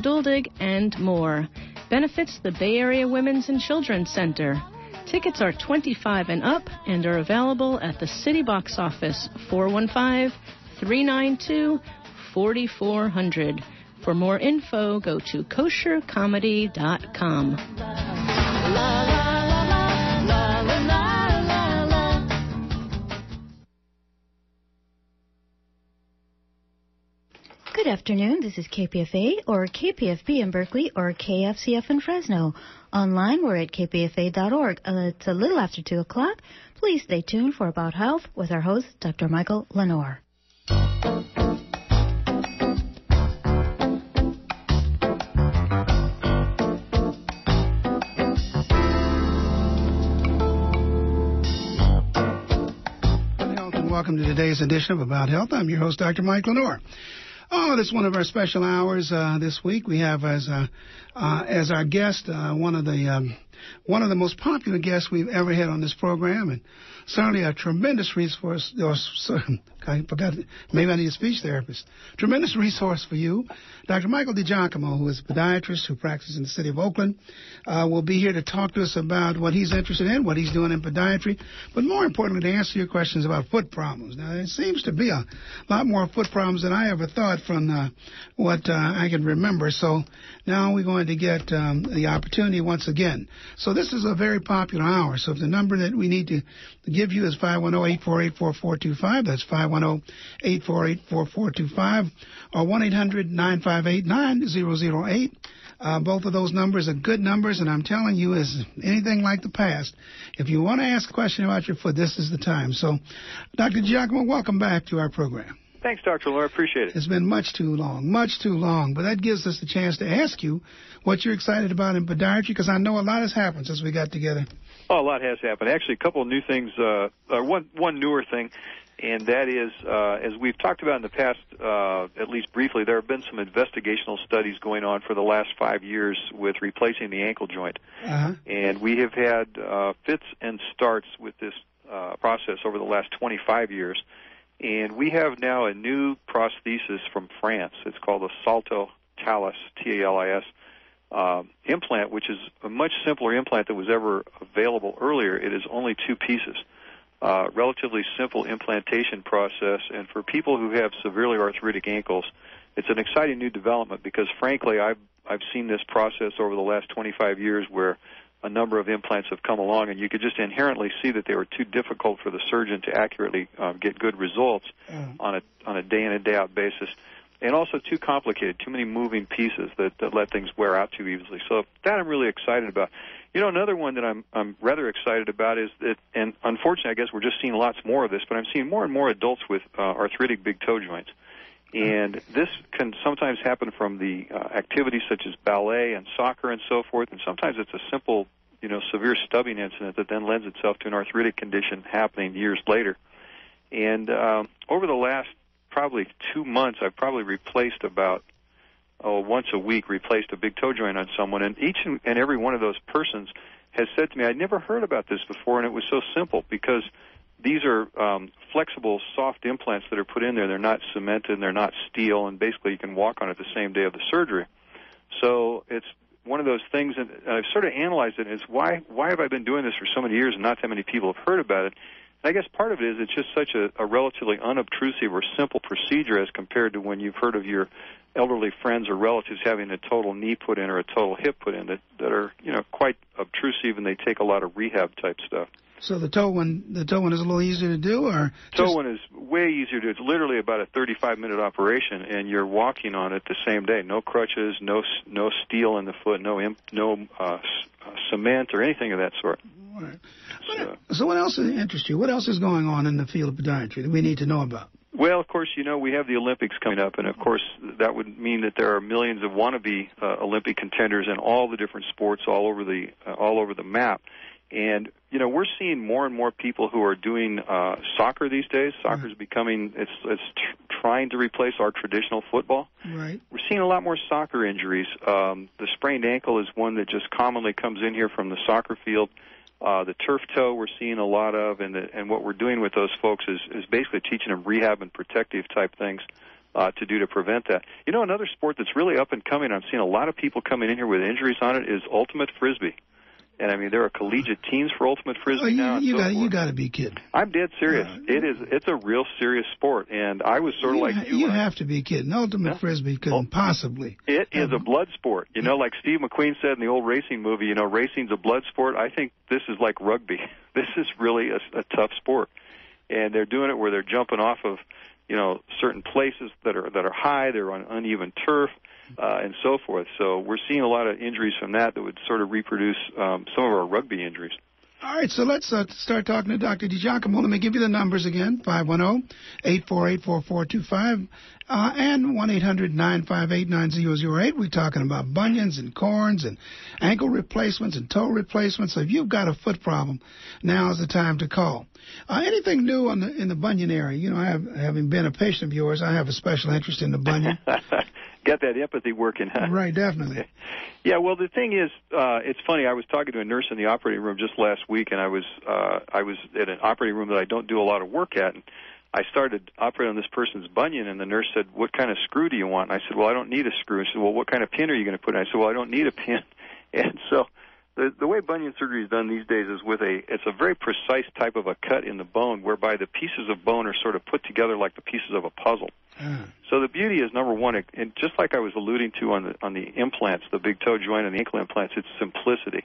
Duldig, and more. Benefits the Bay Area Women's and Children's Center. Tickets are 25 and up and are available at the City Box Office 415 392 4400. For more info, go to koshercomedy.com. Good afternoon. This is KPFA or KPFB in Berkeley or KFCF in Fresno. Online, we're at kpfa.org. Uh, it's a little after 2 o'clock. Please stay tuned for About Health with our host, Dr. Michael LeNoir. Welcome to today's edition of About Health. I'm your host, Dr. Mike LeNoir. Oh, this is one of our special hours uh, this week. We have as uh, uh, as our guest uh, one of the um, one of the most popular guests we've ever had on this program, and certainly a tremendous resource. Or, I forgot, maybe I need a speech therapist. Tremendous resource for you. Dr. Michael DiGiacomo, who is a podiatrist who practices in the city of Oakland, uh, will be here to talk to us about what he's interested in, what he's doing in podiatry, but more importantly, to answer your questions about foot problems. Now, there seems to be a lot more foot problems than I ever thought from uh, what uh, I can remember. So now we're going to get um, the opportunity once again. So this is a very popular hour. So if the number that we need to give you is 510-848-4425, that's 510-848-4425, or 1-800-958-9008. Uh, both of those numbers are good numbers, and I'm telling you, is anything like the past. If you want to ask a question about your foot, this is the time. So, Dr. Giacomo, welcome back to our program. Thanks, Dr. Laura. Appreciate it. It's been much too long, much too long. But that gives us the chance to ask you what you're excited about in podiatry, because I know a lot has happened since we got together. Oh, a lot has happened. Actually, a couple of new things. Uh, uh, one one newer thing, and that is, uh, as we've talked about in the past, uh, at least briefly, there have been some investigational studies going on for the last five years with replacing the ankle joint, uh-huh. and we have had uh, fits and starts with this uh, process over the last 25 years. And we have now a new prosthesis from France. It's called the Salto Talis, T-A-L-I-S, uh, implant, which is a much simpler implant that was ever available earlier. It is only two pieces. Uh, relatively simple implantation process, and for people who have severely arthritic ankles, it's an exciting new development because, frankly, I've I've seen this process over the last 25 years where a number of implants have come along, and you could just inherently see that they were too difficult for the surgeon to accurately um, get good results Mm. on a on a day in and day out basis, and also too complicated, too many moving pieces that, that let things wear out too easily. So that I'm really excited about. You know, another one that I'm I'm rather excited about is that, and unfortunately, I guess we're just seeing lots more of this, but I'm seeing more and more adults with uh, arthritic big toe joints. And this can sometimes happen from the uh, activities such as ballet and soccer and so forth, and sometimes it's a simple, you know, severe stubbing incident that then lends itself to an arthritic condition happening years later. And um, over the last probably two months, I've probably replaced about oh once a week replaced a big toe joint on someone, and each and every one of those persons has said to me, "I'd never heard about this before, and it was so simple because." These are um, flexible, soft implants that are put in there. They're not cemented, and they're not steel, and basically you can walk on it the same day of the surgery. So it's one of those things, and I've sort of analyzed it. Is why why have I been doing this for so many years and not that many people have heard about it? And I guess part of it is it's just such a, a relatively unobtrusive or simple procedure as compared to when you've heard of your elderly friends or relatives having a total knee put in or a total hip put in that, that are you know quite obtrusive and they take a lot of rehab type stuff. So the toe one, the toe one is a little easier to do, or Toe just- one is way easier to. Do. It's literally about a 35 minute operation, and you're walking on it the same day. No crutches, no no steel in the foot, no imp, no uh, uh, cement or anything of that sort. All right. So, So what else interests you? What else is going on in the field of podiatry that we need to know about? well, of course, you know we have the Olympics coming up, and of course that would mean that there are millions of wannabe uh, Olympic contenders in all the different sports all over the uh, all over the map. And you know we're seeing more and more people who are doing uh, soccer these days. Soccer is becoming it's it's tr- trying to replace our traditional football. Right. We're seeing a lot more soccer injuries. Um, the sprained ankle is one that just commonly comes in here from the soccer field. Uh, the turf toe we're seeing a lot of, and the, and what we're doing with those folks is is basically teaching them rehab and protective type things uh, to do to prevent that. You know, another sport that's really up and coming. I'm seeing a lot of people coming in here with injuries on it. Is ultimate frisbee. And I mean, there are collegiate teams for ultimate frisbee oh, you, now. You so got you got to be kidding. I'm dead serious. Uh, it is. It's a real serious sport, and I was sort of you, like you. You when I- have to be kidding. Ultimate Yeah. frisbee couldn't Oh. possibly. It is a blood sport. You know, like Steve McQueen said in the old racing movie, you know, racing's a blood sport. I think this is like rugby. This is really a, a tough sport. And they're doing it where they're jumping off of, you know, certain places that are that are high, they're on uneven turf, uh, and so forth. So we're seeing a lot of injuries from that that would sort of reproduce um, some of our rugby injuries. All right, so let's uh, start talking to Dr. DiGiacomo. Let me give you the numbers again, 510-848-4425 uh, and 1-800-958-9008. We're talking about bunions and corns and ankle replacements and toe replacements. So if you've got a foot problem, now is the time to call. Uh, anything new on the, in the bunion area? You know, I have, having been a patient of yours, I have a special interest in the bunion. Got that empathy working, huh? right, definitely. Yeah, well, the thing is, uh, it's funny. I was talking to a nurse in the operating room just last week, and I was uh, I was at an operating room that I don't do a lot of work at, and I started operating on this person's bunion, and the nurse said, "What kind of screw do you want?" And I said, "Well, I don't need a screw." And she said, "Well, what kind of pin are you going to put in?" I said, "Well, I don't need a pin." And so, the the way bunion surgery is done these days is with a it's a very precise type of a cut in the bone, whereby the pieces of bone are sort of put together like the pieces of a puzzle. Ah. So the beauty is number one, it, and just like I was alluding to on the on the implants, the big toe joint and the ankle implants, it's simplicity.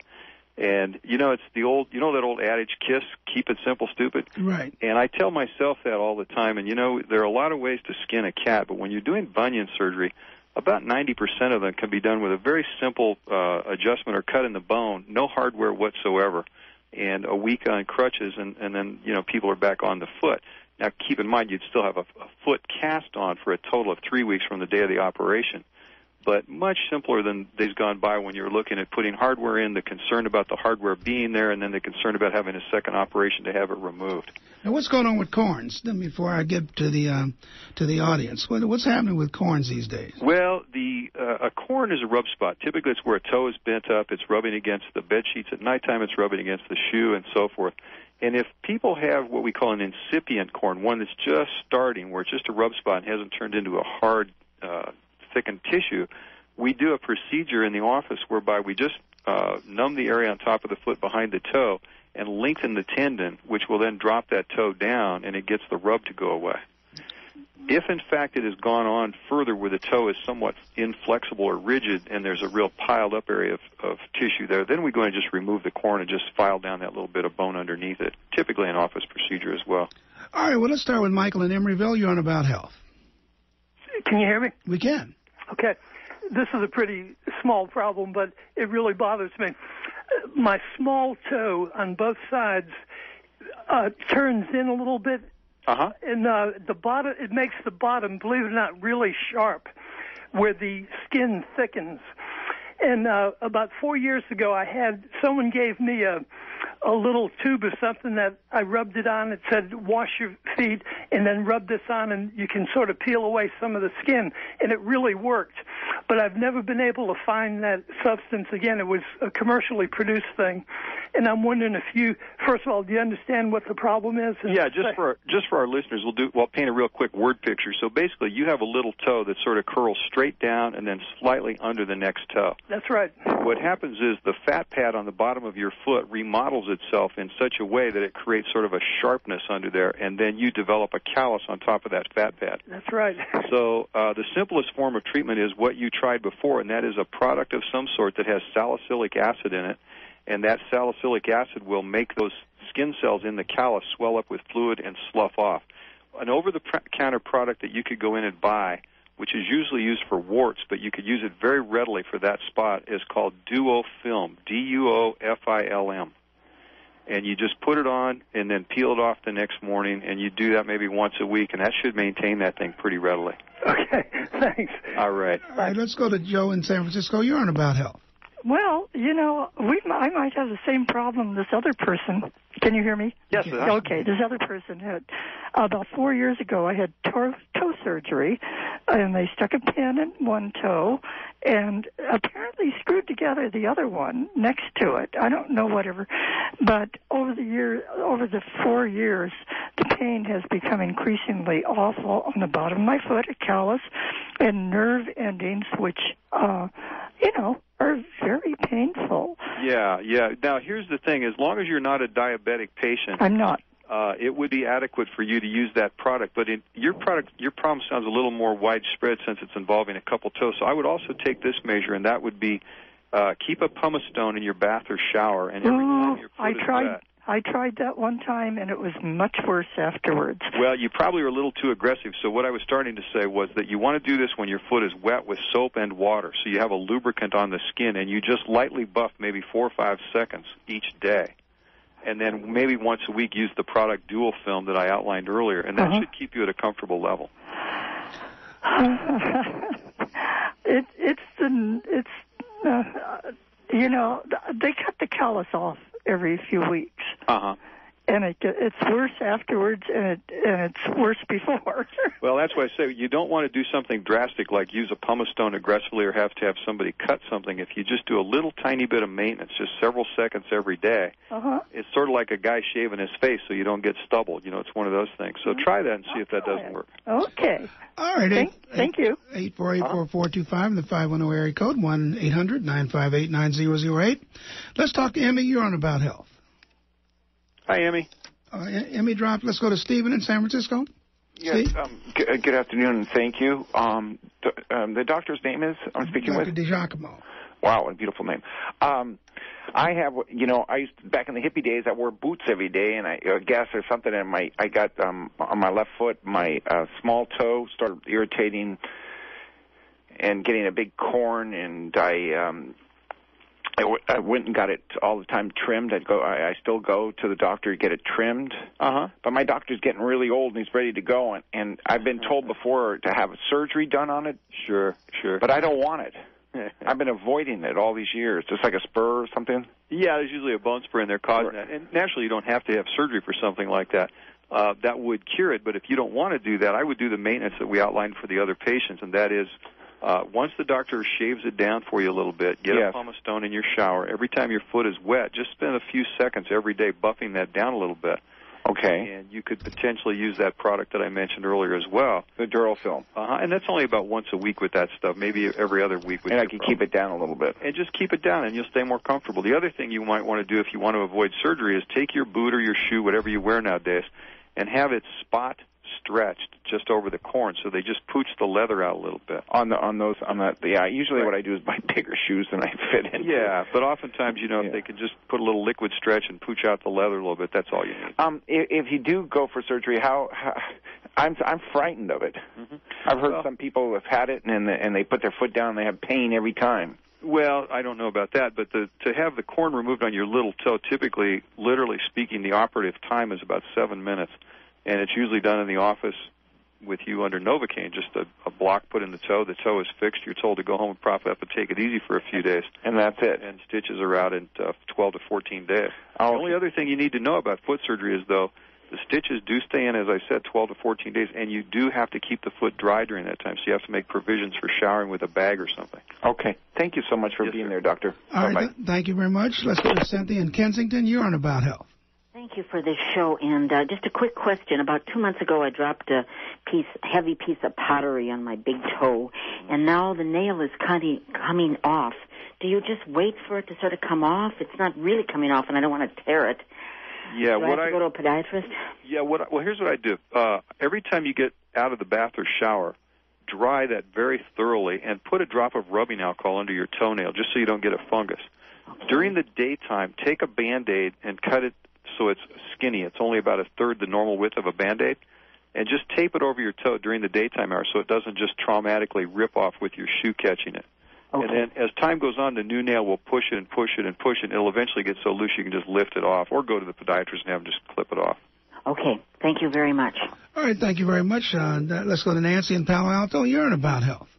And you know, it's the old, you know that old adage, "Kiss, keep it simple, stupid." Right. And I tell myself that all the time. And you know, there are a lot of ways to skin a cat, but when you're doing bunion surgery, about 90% of them can be done with a very simple uh, adjustment or cut in the bone, no hardware whatsoever, and a week on crutches, and, and then you know people are back on the foot. Now, keep in mind, you'd still have a, a foot cast on for a total of three weeks from the day of the operation. But much simpler than days gone by when you're looking at putting hardware in, the concern about the hardware being there, and then the concern about having a second operation to have it removed. Now, what's going on with corns? Then before I get to the um, to the audience, what's happening with corns these days? Well, the uh, a corn is a rub spot. Typically, it's where a toe is bent up. It's rubbing against the bed sheets at nighttime. It's rubbing against the shoe and so forth. And if people have what we call an incipient corn, one that's just starting, where it's just a rub spot and hasn't turned into a hard, uh, thickened tissue, we do a procedure in the office whereby we just uh, numb the area on top of the foot behind the toe and lengthen the tendon, which will then drop that toe down, and it gets the rub to go away. If in fact it has gone on further where the toe is somewhat inflexible or rigid and there's a real piled up area of, of tissue there, then we go and just remove the corn and just file down that little bit of bone underneath it. Typically an office procedure as well. All right, well, let's start with Michael in Emeryville. You're on About Health. Can you hear me? We can. Okay. This is a pretty small problem, but it really bothers me. My small toe on both sides uh, turns in a little bit, Uh huh. and uh, the bottom it makes the bottom, believe it or not, really sharp, where the skin thickens. And uh, about four years ago, I had someone gave me a a little tube of something that I rubbed it on. It said wash your feet and then rub this on, and you can sort of peel away some of the skin, and it really worked. But I've never been able to find that substance again. It was a commercially produced thing, and I'm wondering if you, first of all, do you understand what the problem is? And Yeah, just for just for our listeners, we'll do well paint a real quick word picture. So basically, you have a little toe that sort of curls straight down and then slightly under the next toe. That's right. What happens is the fat pad on the bottom of your foot remodels itself in such a way that it creates sort of a sharpness under there, and then you develop a callus on top of that fat pad. That's right. So uh, the simplest form of treatment is what you tried before, and that is a product of some sort that has salicylic acid in it, and that salicylic acid will make those skin cells in the callus swell up with fluid and slough off. An over-the-counter product that you could go in and buy, which is usually used for warts, but you could use it very readily for that spot, is called Duo Film, D-U-O-F-I-L-M. And you just put it on and then peel it off the next morning, and you do that maybe once a week, and that should maintain that thing pretty readily. Okay, thanks. All right. All right, let's go to Joe in San Francisco. You're on About Health. Well, you know, we I might have the same problem this other person. Can you hear me? Yes. Okay. uh, Okay, this other person had about four years ago. I had toe, toe surgery, and they stuck a pin in one toe, and apparently screwed together the other one next to it. I don't know whatever, but over the year, over the four years, the pain has become increasingly awful on the bottom of my foot, a callus, and nerve endings, which, uh, you know, are very painful. Yeah, yeah. Now here's the thing: as long as you're not a diabetic patient, I'm not. uh, it would be adequate for you to use that product. But in, your product, your problem sounds a little more widespread since it's involving a couple toes. So I would also take this measure, and that would be uh, keep a pumice stone in your bath or shower, and every Oh, time your foot I is tried. wet. I tried that one time, and it was much worse afterwards. Well, you probably were a little too aggressive. So what I was starting to say was that you want to do this when your foot is wet with soap and water, so you have a lubricant on the skin, and you just lightly buff maybe four or five seconds each day. And then maybe once a week use the product Duo Film that I outlined earlier, and that Uh-huh. should keep you at a comfortable level. it, it's the it's uh, you know they cut the callus off every few weeks, Uh huh. And it it's worse afterwards, and it and it's worse before. Well, that's why I say you don't want to do something drastic like use a pumice stone aggressively or have to have somebody cut something. If you just do a little tiny bit of maintenance, just several seconds every day, uh-huh. it's sort of like a guy shaving his face so you don't get stubble. You know, it's one of those things. So try that and see if that doesn't work. Okay. All right. Thank, thank you. Eight four eight four four two five the five one zero area code one eight hundred nine five eight nine zero zero eight. Let's talk to Emmy. You're on about health. Hi, Emmy. Uh, Emmy dropped. Let's go to Stephen in San Francisco. Yes, um, g- uh, good afternoon, and thank you. Um, d- um, the doctor's name is I'm speaking Dr. with. DiGiacomo. Wow, what a beautiful name. Um, I have, you know, I used to, back in the hippie days, I wore boots every day, and I uh, guess or something, and my I got um, on my left foot, my uh, small toe started irritating and getting a big corn, and I um, I, w- I went and got it all the time trimmed. I'd go. I, I still go to the doctor to get it trimmed. Uh huh. But my doctor's getting really old and he's ready to go, and, and I've been told before to have surgery done on it, Sure, sure. but I don't want it. I've been avoiding it all these years, just like a spur or something. Yeah, there's usually a bone spur in there causing Sure. that. And naturally, you don't have to have surgery for something like that. Uh, that would cure it. But if you don't want to do that, I would do the maintenance that we outlined for the other patients, and that is uh, once the doctor shaves it down for you a little bit, get Yes. a pumice stone in your shower. Every time your foot is wet, just spend a few seconds every day buffing that down a little bit. Okay. And you could potentially use that product that I mentioned earlier as well. The Duo Film, Uh-huh. And that's only about once a week with that stuff, maybe every other week with and I can problem keep it down a little bit. and just keep it down and you'll stay more comfortable. The other thing you might want to do if you want to avoid surgery is take your boot or your shoe, whatever you wear nowadays, and have it spot stretched just over the corn so they just pooch the leather out a little bit. On the on those on that yeah. Usually Right. what I do is buy bigger shoes than I fit in. Yeah, but oftentimes, you know, Yeah. if they can just put a little liquid stretch and pooch out the leather a little bit, that's all you need. Um, if, if you do go for surgery, how, how I'm I'm frightened of it. I've heard Well- some people have had it and and they put their foot down and they have pain every time. Well, I don't know about that, but the, to have the corn removed on your little toe, typically, literally speaking, the operative time is about seven minutes, and it's usually done in the office with you under Novocaine. Just a, a block put in the toe. The toe is fixed. You're told to go home and prop it up and take it easy for a few days, And that's it. and stitches are out in uh, 12 to 14 days. Oh, The only other thing you need to know about foot surgery is, though, the stitches do stay in, as I said, 12 to 14 days, and you do have to keep the foot dry during that time. So you have to make provisions for showering with a bag or something. Okay. Thank you so much for Yes, being sir. there, doctor. All right. Bye-bye. th- thank you very much. Let's go to Cynthia in Kensington. You're on about health. Thank you for this show. And uh, just a quick question. About two months ago, I dropped a piece, heavy piece of pottery on my big toe, and now the nail is cutting, coming off. Do you just wait for it to sort of come off? It's not really coming off, and I don't want to tear it. Yeah, Do I what have to I go to a podiatrist? Yeah, what I- well here's what I do. Uh every time you get out of the bath or shower, dry that very thoroughly and put a drop of rubbing alcohol under your toenail just so you don't get a fungus. During the daytime, take a band-aid and cut it so it's skinny. It's only about a third the normal width of a band-aid. And just tape it over your toe during the daytime hours so it doesn't just traumatically rip off with your shoe catching it. Okay. And then as time goes on, the new nail will push it and push it and push it. It'll eventually get so loose you can just lift it off or go to the podiatrist and have them just clip it off. Okay. Thank you very much. All right. Thank you very much. Uh, let's go to Nancy in Palo Alto. You're in about health.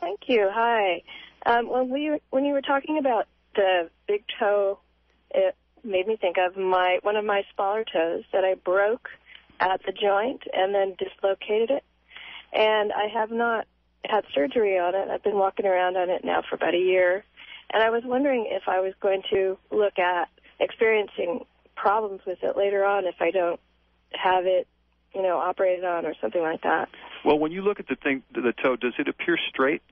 Thank you. Hi. Um, when we when you were talking about the big toe, it made me think of my one of my smaller toes that I broke at the joint and then dislocated it, and I have not had surgery on it. I've been walking around on it now for about a year, and I was wondering if I was going to look at experiencing problems with it later on if I don't have it, you know, operated on or something like that. Well, when you look at the thing, the toe, does it appear straight?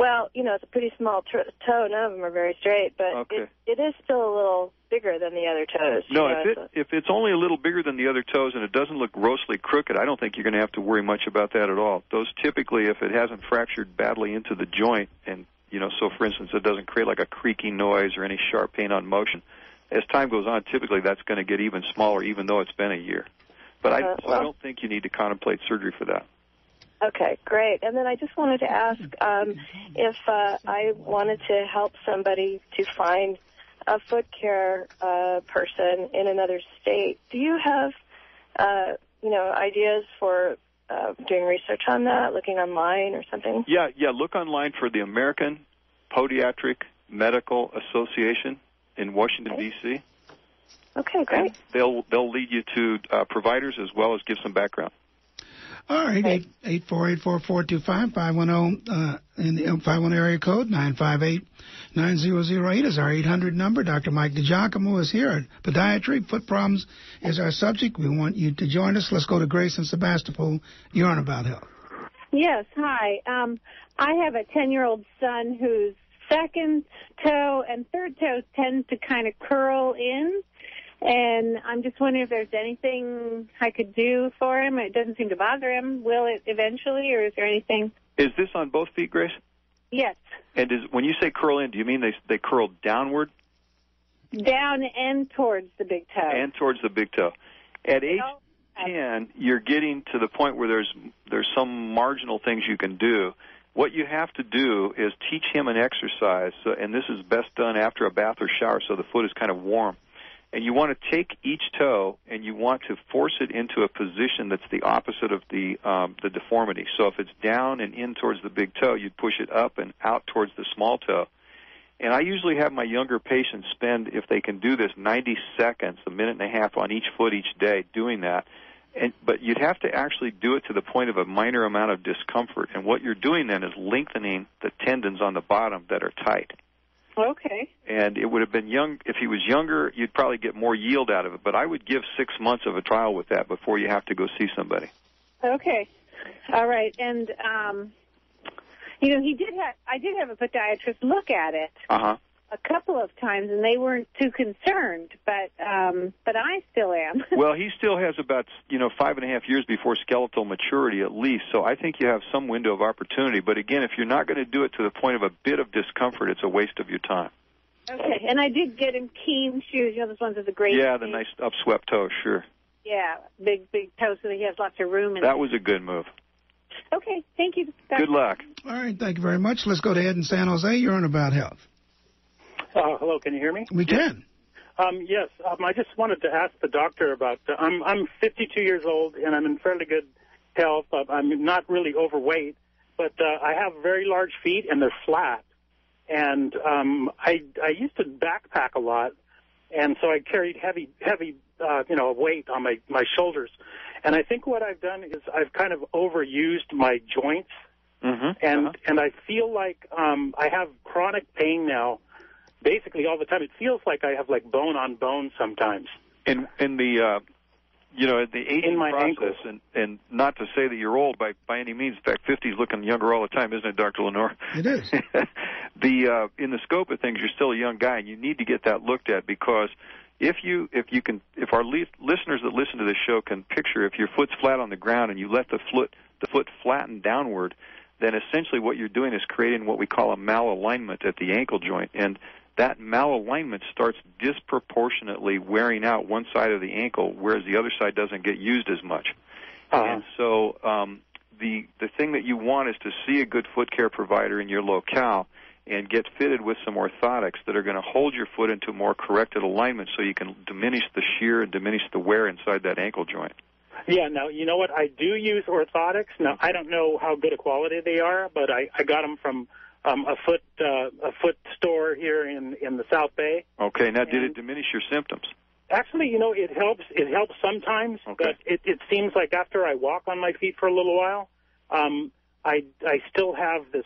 Well, you know, it's a pretty small toe. None of them are very straight, but Okay. it, it is still a little bigger than the other toes. No, know, if it so- if it's only a little bigger than the other toes and it doesn't look grossly crooked, I don't think you're going to have to worry much about that at all. Those typically, if it hasn't fractured badly into the joint, and you know, so for instance, it doesn't create like a creaking noise or any sharp pain on motion. As time goes on, typically that's going to get even smaller, even though it's been a year. But I, Uh, so I don't think you need to contemplate surgery for that. Okay, great. And then I just wanted to ask um, if uh, I wanted to help somebody to find a foot care uh, person in another state. Do you have, uh, you know, ideas for uh, doing research on that, looking online or something? Yeah, yeah. Look online for the American Podiatric Medical Association in Washington D.C. Okay, great. They'll they'll lead you to uh, providers as well as give some background. All right, eight eight four eight four four two five five one zero uh, in the five one area code nine five eight nine zero zero eight is our eight hundred number. Dr. Mike DiGiacomo is here. Podiatry, foot problems is our subject. We want you to join us. Let's go to Grace in Sebastopol. You're on about health. Yes, hi. Um, I have a 10 year old son whose second toe and third toe tend to kind of curl in. And I'm just wondering if there's anything I could do for him. It doesn't seem to bother him. Will it eventually, or is there anything? Is this on both feet, Grace? Yes, And is when you say curl in, do you mean they they curl downward down and towards the big toe. and towards the big toe? At age ten, you're getting to the point where there's there's some marginal things you can do. What you have to do is teach him an exercise, so, and this is best done after a bath or shower, so the foot is kind of warm. And you want to take each toe and you want to force it into a position that's the opposite of the um, the deformity. So if it's down and in towards the big toe, you'd push it up and out towards the small toe. And I usually have my younger patients spend, if they can do this, 90 seconds, a minute and a half on each foot each day doing that. And, but you'd have to actually do it to the point of a minor amount of discomfort. And what you're doing then is lengthening the tendons on the bottom that are tight. Okay. And it would have been young, if he was younger, you'd probably get more yield out of it. But I would give six months of a trial with that before you have to go see somebody. Okay. All right. And, um, you know, he did have, I did have a podiatrist look at it. Uh huh. A couple of times and they weren't too concerned but um but i still am well, he still has about you know five and a half years before skeletal maturity at least. So I think you have some window of opportunity. But again, if you're not going to do it to the point of a bit of discomfort, it's a waste of your time. okay and i did get him Keen shoes you know those ones with the great yeah, the nice upswept toe, sure. yeah big big toe so that he has lots of room and That was a good move. okay thank you Good luck. All right, thank you very much. Let's go to Ed in San Jose. You're on about health. Uh, hello, can you hear me? We can. Um, yes, um, I just wanted to ask the doctor about. Uh, I'm I'm 52 years old and I'm in fairly good health. Uh, I'm not really overweight, but uh, I have very large feet and they're flat. And um, I I used to backpack a lot, and so I carried heavy heavy uh, you know weight on my my shoulders. And I think what I've done is I've kind of overused my joints, mm-hmm. and and I feel like um, I have chronic pain now basically all the time. It feels like I have like bone on bone sometimes. In in the uh, you know the aging In my process, ankles. and and not to say that you're old by by any means. In fact, 50 is looking younger all the time, isn't it, Dr. LeNoir? It is. the uh, in the scope of things, you're still a young guy, and you need to get that looked at because if you if you can if our li- listeners that listen to this show can picture if your foot's flat on the ground and you let the foot the foot flatten downward, then essentially what you're doing is creating what we call a malalignment at the ankle joint, and that malalignment starts disproportionately wearing out one side of the ankle, whereas the other side doesn't get used as much. And so um, the the thing that you want is to see a good foot care provider in your locale and get fitted with some orthotics that are going to hold your foot into more corrected alignment so you can diminish the shear and diminish the wear inside that ankle joint. Yeah, now you know what? I do use orthotics. Now I don't know how good a quality they are, but I, I got them from um, a foot uh, a foot store here in in the South Bay. Okay, now did it diminish your symptoms? Actually, you know, it helps. It helps sometimes, but it, it seems like after I walk on my feet for a little while, um, I I still have this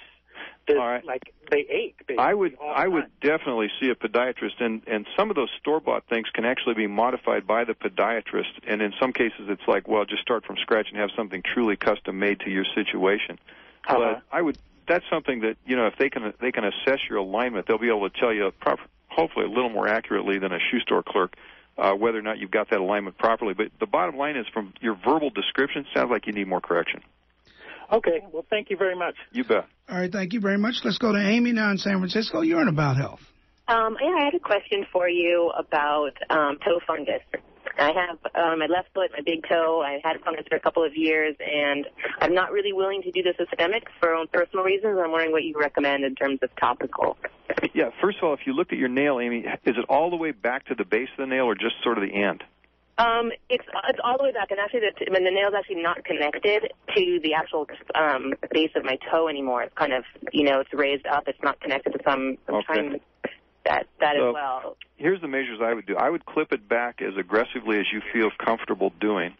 right. like they ache. Basically, I would I would definitely see a podiatrist, and and some of those store bought things can actually be modified by the podiatrist, and in some cases it's like, well, just start from scratch and have something truly custom made to your situation. Uh-huh. But I would that's something that you know if they can they can assess your alignment, they'll be able to tell you proper, hopefully a little more accurately than a shoe store clerk. Uh, whether or not you've got that alignment properly, but the bottom line is, from your verbal description, sounds like you need more correction. Okay. Well, thank you very much. You bet. All right, thank you very much. Let's go to Amy now in San Francisco. You're in About Health. Um, yeah, I had a question for you about um, toe fungus. I have uh, my left foot, my big toe. I've had fungus for a couple of years, and I'm not really willing to do the systemic for own personal reasons. I'm wondering what you recommend in terms of topical. Yeah, first of all, if you looked at your nail, Amy, is it all the way back to the base of the nail or just sort of the end? Um, it's it's all the way back, and actually, the, when the nail's actually not connected to the actual um, base of my toe anymore. It's kind of you know, it's raised up. It's not connected to some. I'm Okay. trying that that So- as well. Here's the measures I would do. I would clip it back as aggressively as you feel comfortable doing,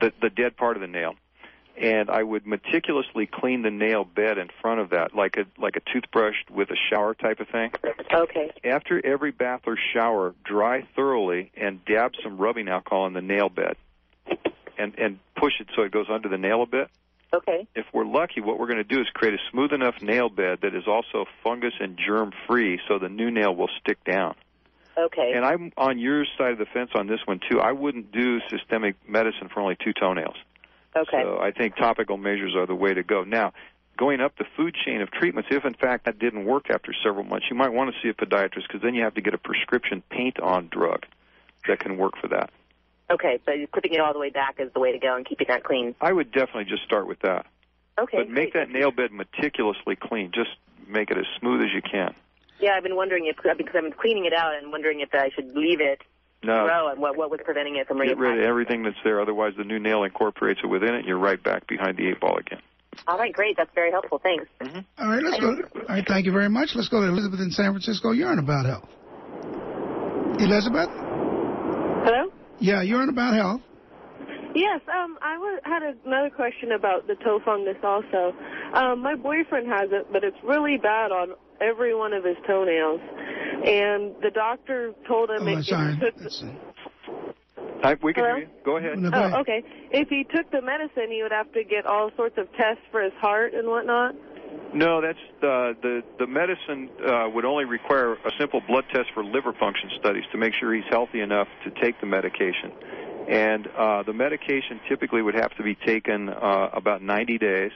the, the dead part of the nail. And I would meticulously clean the nail bed in front of that, like a like a toothbrush with a shower type of thing. Okay. After every bath or shower, dry thoroughly and dab some rubbing alcohol in the nail bed, and and push it so it goes under the nail a bit. Okay. If we're lucky, what we're going to do is create a smooth enough nail bed that is also fungus and germ free, so the new nail will stick down. Okay. And I'm on your side of the fence on this one too. I wouldn't do systemic medicine for only two toenails. Okay. So I think topical measures are the way to go. Now, going up the food chain of treatments, if in fact that didn't work after several months, you might want to see a podiatrist because then you have to get a prescription paint-on drug that can work for that. Okay, but clipping it all the way back is the way to go and keeping that clean. I would definitely just start with that. Okay. but make that nail bed meticulously clean. Just make it as smooth as you can. Yeah, I've been wondering if because I've been cleaning it out and wondering if I should leave it No, grow and what what was preventing it from get rid of everything that's there. Otherwise, the new nail incorporates it within it, and you're right back behind the eight ball again. All right, great. That's very helpful. Thanks. Mm-hmm. All right, let's go. All right, thank you very much. Let's go to Elizabeth in San Francisco. You're on About Health. Elizabeth? Hello? Yeah, you're on About Health. Yes, um, I wa- had another question about the toe fungus also. Um, my boyfriend has it, but it's really bad on every one of his toenails. And the doctor told him Oh, if sorry. he took That's- I, we can Hello? hear you. Go ahead. No, go oh, okay. If he took the medicine, he would have to get all sorts of tests for his heart and whatnot. No, that's uh, the the medicine uh, would only require a simple blood test for liver function studies to make sure he's healthy enough to take the medication. And uh, the medication typically would have to be taken uh, about 90 days,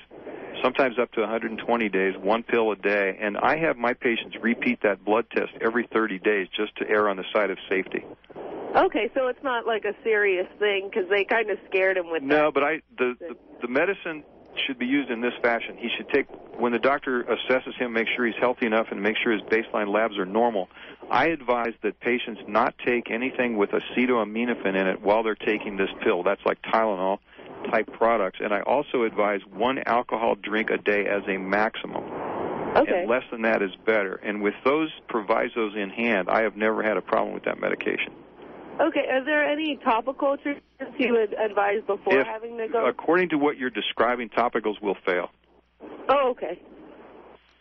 sometimes up to 120 days, one pill a day. And I have my patients repeat that blood test every 30 days just to err on the side of safety. Okay, so it's not like a serious thing because they kind of scared him with No, but I the, the the medicine should be used in this fashion. He should take when the doctor assesses him, make sure he's healthy enough and make sure his baseline labs are normal. I advise that patients not take anything with acetaminophen in it while they're taking this pill. That's like Tylenol type products. And I also advise one alcohol drink a day as a maximum. Okay. And less than that is better. And with those provisos in hand, I have never had a problem with that medication. Okay, are there any topical treatments you would advise before If- having to go? According to what you're describing, topicals will fail. Oh, okay.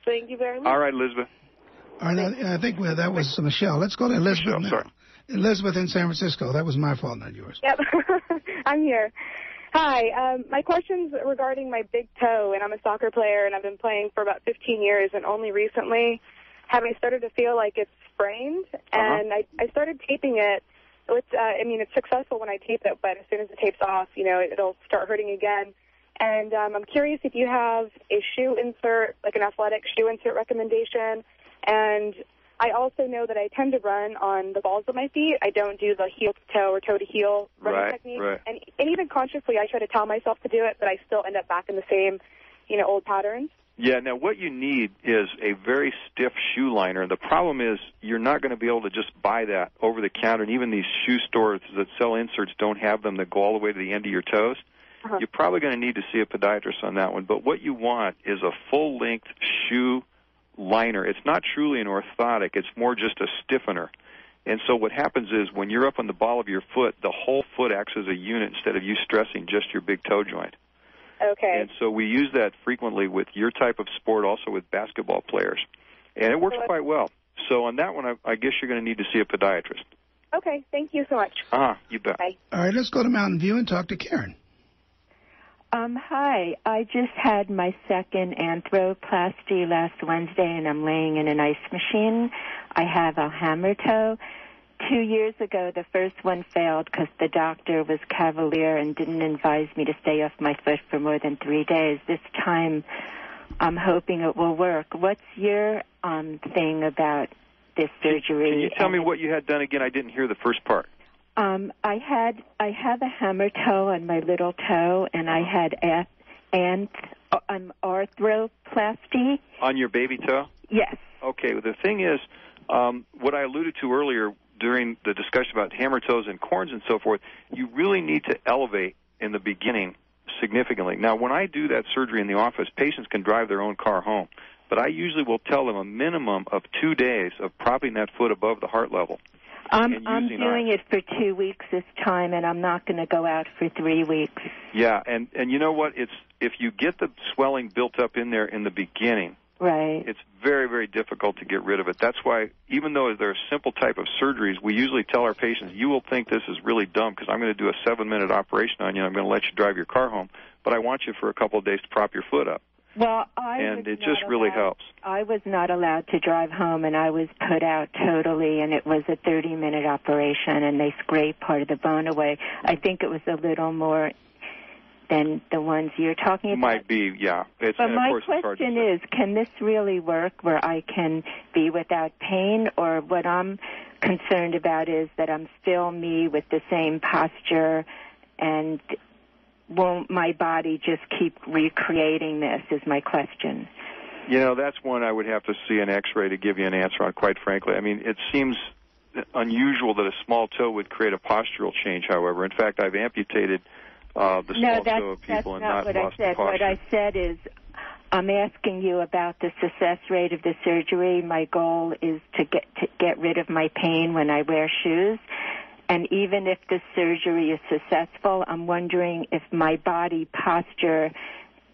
Thank you very much. All right, Elizabeth. All right, I, I think we, that was Michelle. Let's go to Elizabeth now. sorry. Elizabeth in San Francisco. That was my fault, not yours. Yep, I'm here. Hi, um, my question's regarding my big toe, and I'm a soccer player, and I've been playing for about 15 years, and only recently have I started to feel like it's sprained, and I, I started taping it. It's, uh, I mean, it's successful when I tape it, but as soon as the tape's off, you know, it'll start hurting again. And um, I'm curious if you have a shoe insert, like an athletic shoe insert recommendation. And I also know that I tend to run on the balls of my feet. I don't do the heel to toe or toe to heel running Right, technique. right. And, and even consciously, I try to tell myself to do it, but I still end up back in the same, you know, old patterns. Yeah, now what you need is a very stiff shoe liner. The problem is you're not going to be able to just buy that over the counter, and even these shoe stores that sell inserts don't have them that go all the way to the end of your toes. Uh-huh. You're probably going to need to see a podiatrist on that one. But what you want is a full length shoe liner. It's not truly an orthotic, it's more just a stiffener. And so what happens is when you're up on the ball of your foot, the whole foot acts as a unit instead of you stressing just your big toe joint. Okay. And so we use that frequently with your type of sport, also with basketball players, and it works quite well. So on that one, I, I guess you're going to need to see a podiatrist. Okay. Thank you so much. Ah, you bet. Bye. All right, let's go to Mountain View and talk to Karen. Um, hi. I just had my second anthroplasty last Wednesday, and I'm laying in an ice machine. I have a hammer toe. Two years ago, the first one failed because the doctor was cavalier and didn't advise me to stay off my foot for more than three days. This time, I'm hoping it will work. What's your um, thing about this surgery? Can you tell me what you had done again? I didn't hear the first part. um, I had I have a hammer toe on my little toe, and I had a- anth um, arthroplasty. On your baby toe? Yes. Okay, well, the thing is, um, what I alluded to earlier during the discussion about hammer toes and corns and so forth, you really need to elevate in the beginning significantly. Now, when I do that surgery in the office, patients can drive their own car home, but I usually will tell them a minimum of two days of propping that foot above the heart level. I'm I'm doing it for two weeks this time, and I'm not going to go out for three weeks. Yeah, and and you know what? It's if you get the swelling built up in there in the beginning, Right. it's very very difficult to get rid of it. That's why even though they're a simple type of surgeries, we usually tell our patients, you will think this is really dumb because I'm going to do a seven minute operation on you. I'm going to let you drive your car home, but I want you for a couple of days to prop your foot up, Well, I and it just really helps. I was not allowed to drive home, and I was put out totally, and it was a 30 minute operation, and they scraped part of the bone away. I think it was a little more than the ones you're talking about. Might be, yeah. It's But my course it's hard to question is, can this really work where I can be without pain? Or what I'm concerned about is that I'm still me with the same posture and won't my body just keep recreating this is my question. You know, that's one I would have to see an X-ray to give you an answer on. Quite frankly, I mean, it seems unusual that a small toe would create a postural change. However, in fact, I've amputated uh, the no, small that's, toe of that's and not not what lost I said. What I said is I'm asking you about the success rate of the surgery. My goal is to get to get rid of my pain when I wear shoes. And even if the surgery is successful, I'm wondering if my body posture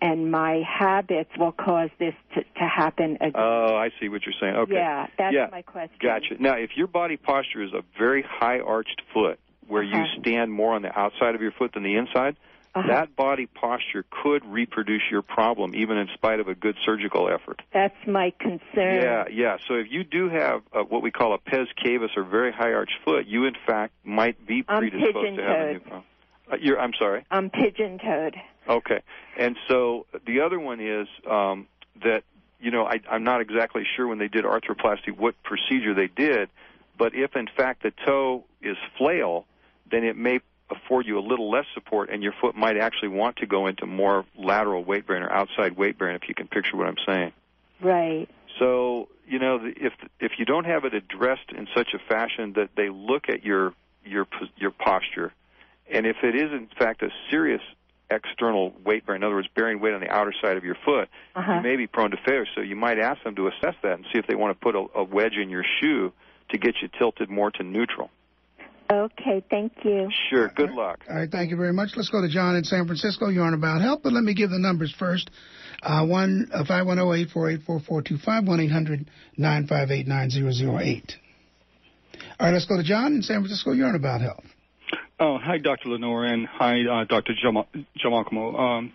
and my habits will cause this to, to happen again. Oh, I see what you're saying. Okay. Yeah, that's yeah. my question. Gotcha. Now, if your body posture is a very high arched foot, where Uh-huh. you stand more on the outside of your foot than the inside, Uh-huh. that body posture could reproduce your problem, even in spite of a good surgical effort. That's my concern. Yeah, yeah. So if you do have uh what we call a pes cavus or very high arched foot, you in fact might be predisposed to having a problem. Uh, you're, I'm sorry. I'm pigeon-toed. Okay. And so the other one is um, that, you know, I, I'm not exactly sure when they did arthroplasty what procedure they did, but if in fact the toe is flail, then it may afford you a little less support and your foot might actually want to go into more lateral weight bearing or outside weight bearing if you can picture what I'm saying. Right. So, you know, if if you don't have it addressed in such a fashion that they look at your your your posture, and if it is in fact a serious external weight bearing, in other words, bearing weight on the outer side of your foot, Uh-huh. you may be prone to failure. So you might ask them to assess that and see if they want to put a, a wedge in your shoe to get you tilted more to neutral. Okay, thank you. Sure. Good luck. All right, thank you very much. Let's go to John in San Francisco. You're on about help, but let me give the numbers first. Uh, one uh, five one zero eight four eight four four two five one eight hundred nine five eight nine zero zero eight. All right, let's go to John in San Francisco. You're on about health. Oh, hi, Dr. LeNoir, and hi, uh, Dr. Giacomo. Um,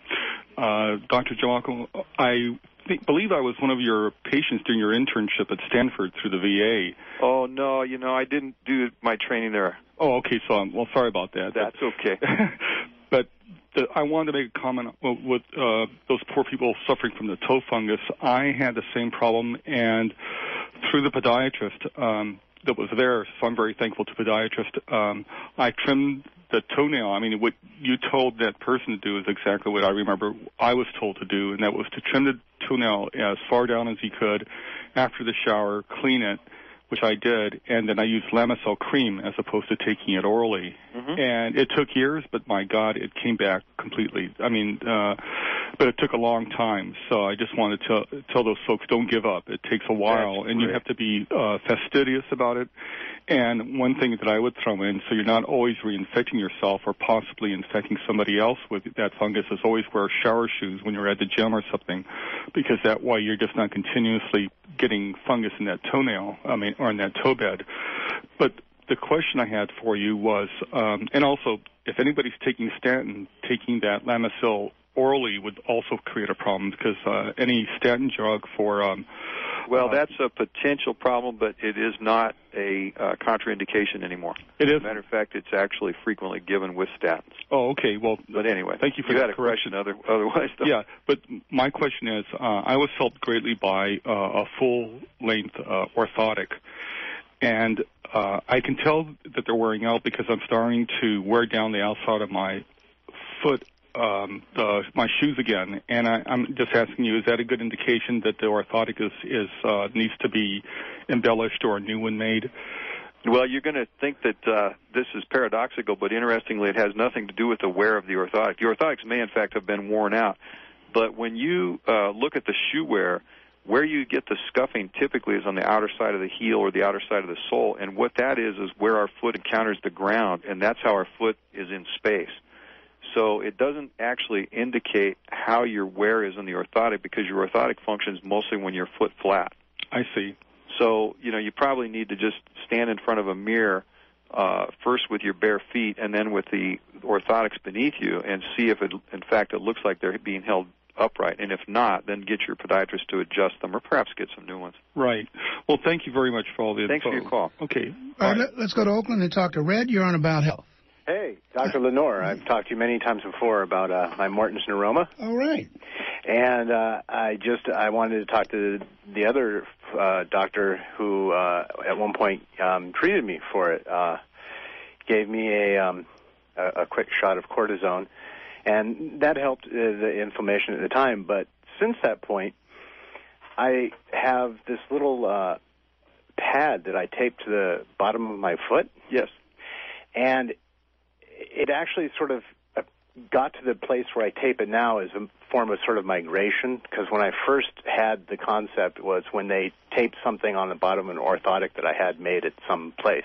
uh, Dr. Giacomo, I think, believe I was one of your patients during your internship at Stanford through the VA. Oh no, you know I didn't do my training there. Oh, okay. So, um, well, sorry about that. That's okay. but the, I wanted to make a comment with, with uh, those poor people suffering from the toe fungus. I had the same problem, and through the podiatrist um, that was there, so I'm very thankful to podiatrist. Um, I trimmed the toenail. I mean, what you told that person to do is exactly what I remember I was told to do, and that was to trim the toenail as far down as he could after the shower, clean it, which I did, and then I used Lamisil cream as opposed to taking it orally. Mm-hmm. And it took years, but my God, it came back completely. I mean, uh, but it took a long time. So I just wanted to tell those folks, don't give up. It takes a while, That's and you have to be uh, fastidious about it. And one thing that I would throw in, so you're not always reinfecting yourself or possibly infecting somebody else with that fungus, is always wear shower shoes when you're at the gym or something, because that way you're just not continuously getting fungus in that toenail, I mean, or in that toe bed. But the question I had for you was, um, and also, if anybody's taking statin, taking that Lamisil orally would also create a problem because uh, any statin drug for um, Well, uh, that's a potential problem, but it is not a uh, contraindication anymore. It is. As a matter of fact, it's actually frequently given with statins. Oh, okay. Well, But anyway, thank you for you that had a correction. Other, otherwise, though. Yeah, but my question is, uh, I was helped greatly by uh, a full-length uh, orthotic, and uh, I can tell that they're wearing out because I'm starting to wear down the outside of my foot, um, the, my shoes again. And I, I'm just asking you, is that a good indication that the orthotic is, is uh, needs to be embellished or a new one made? Well, you're going to think that uh, this is paradoxical, but interestingly, it has nothing to do with the wear of the orthotic. The orthotics may, in fact, have been worn out. But when you uh, look at the shoe wear, where you get the scuffing typically is on the outer side of the heel or the outer side of the sole. And what that is, is where our foot encounters the ground, and that's how our foot is in space. So it doesn't actually indicate how your wear is on the orthotic because your orthotic functions mostly when you're foot flat. I see. So, you know, you probably need to just stand in front of a mirror uh, first with your bare feet and then with the orthotics beneath you and see if it, in fact, it looks like they're being held upright. And if not, then get your podiatrist to adjust them or perhaps get some new ones. Right. Well, thank you very much for all the Thanks for your call. Okay. All right, let, us go to Oakland and talk to Red. You're on About Health. Hey, Dr. LeNoir. I've talked to you many times before about uh, my Morton's neuroma, All right. and uh, I just I wanted to talk to the other uh, doctor who uh, at one point um, treated me for it. Uh, gave me a, um, a a quick shot of cortisone, and that helped uh, the inflammation at the time. But since that point, I have this little uh, pad that I tape to the bottom of my foot. Yes. And it actually sort of uh, got to the place where I tape it now as a form of sort of migration because when I first had the concept was when they taped something on the bottom of an orthotic that I had made at some place.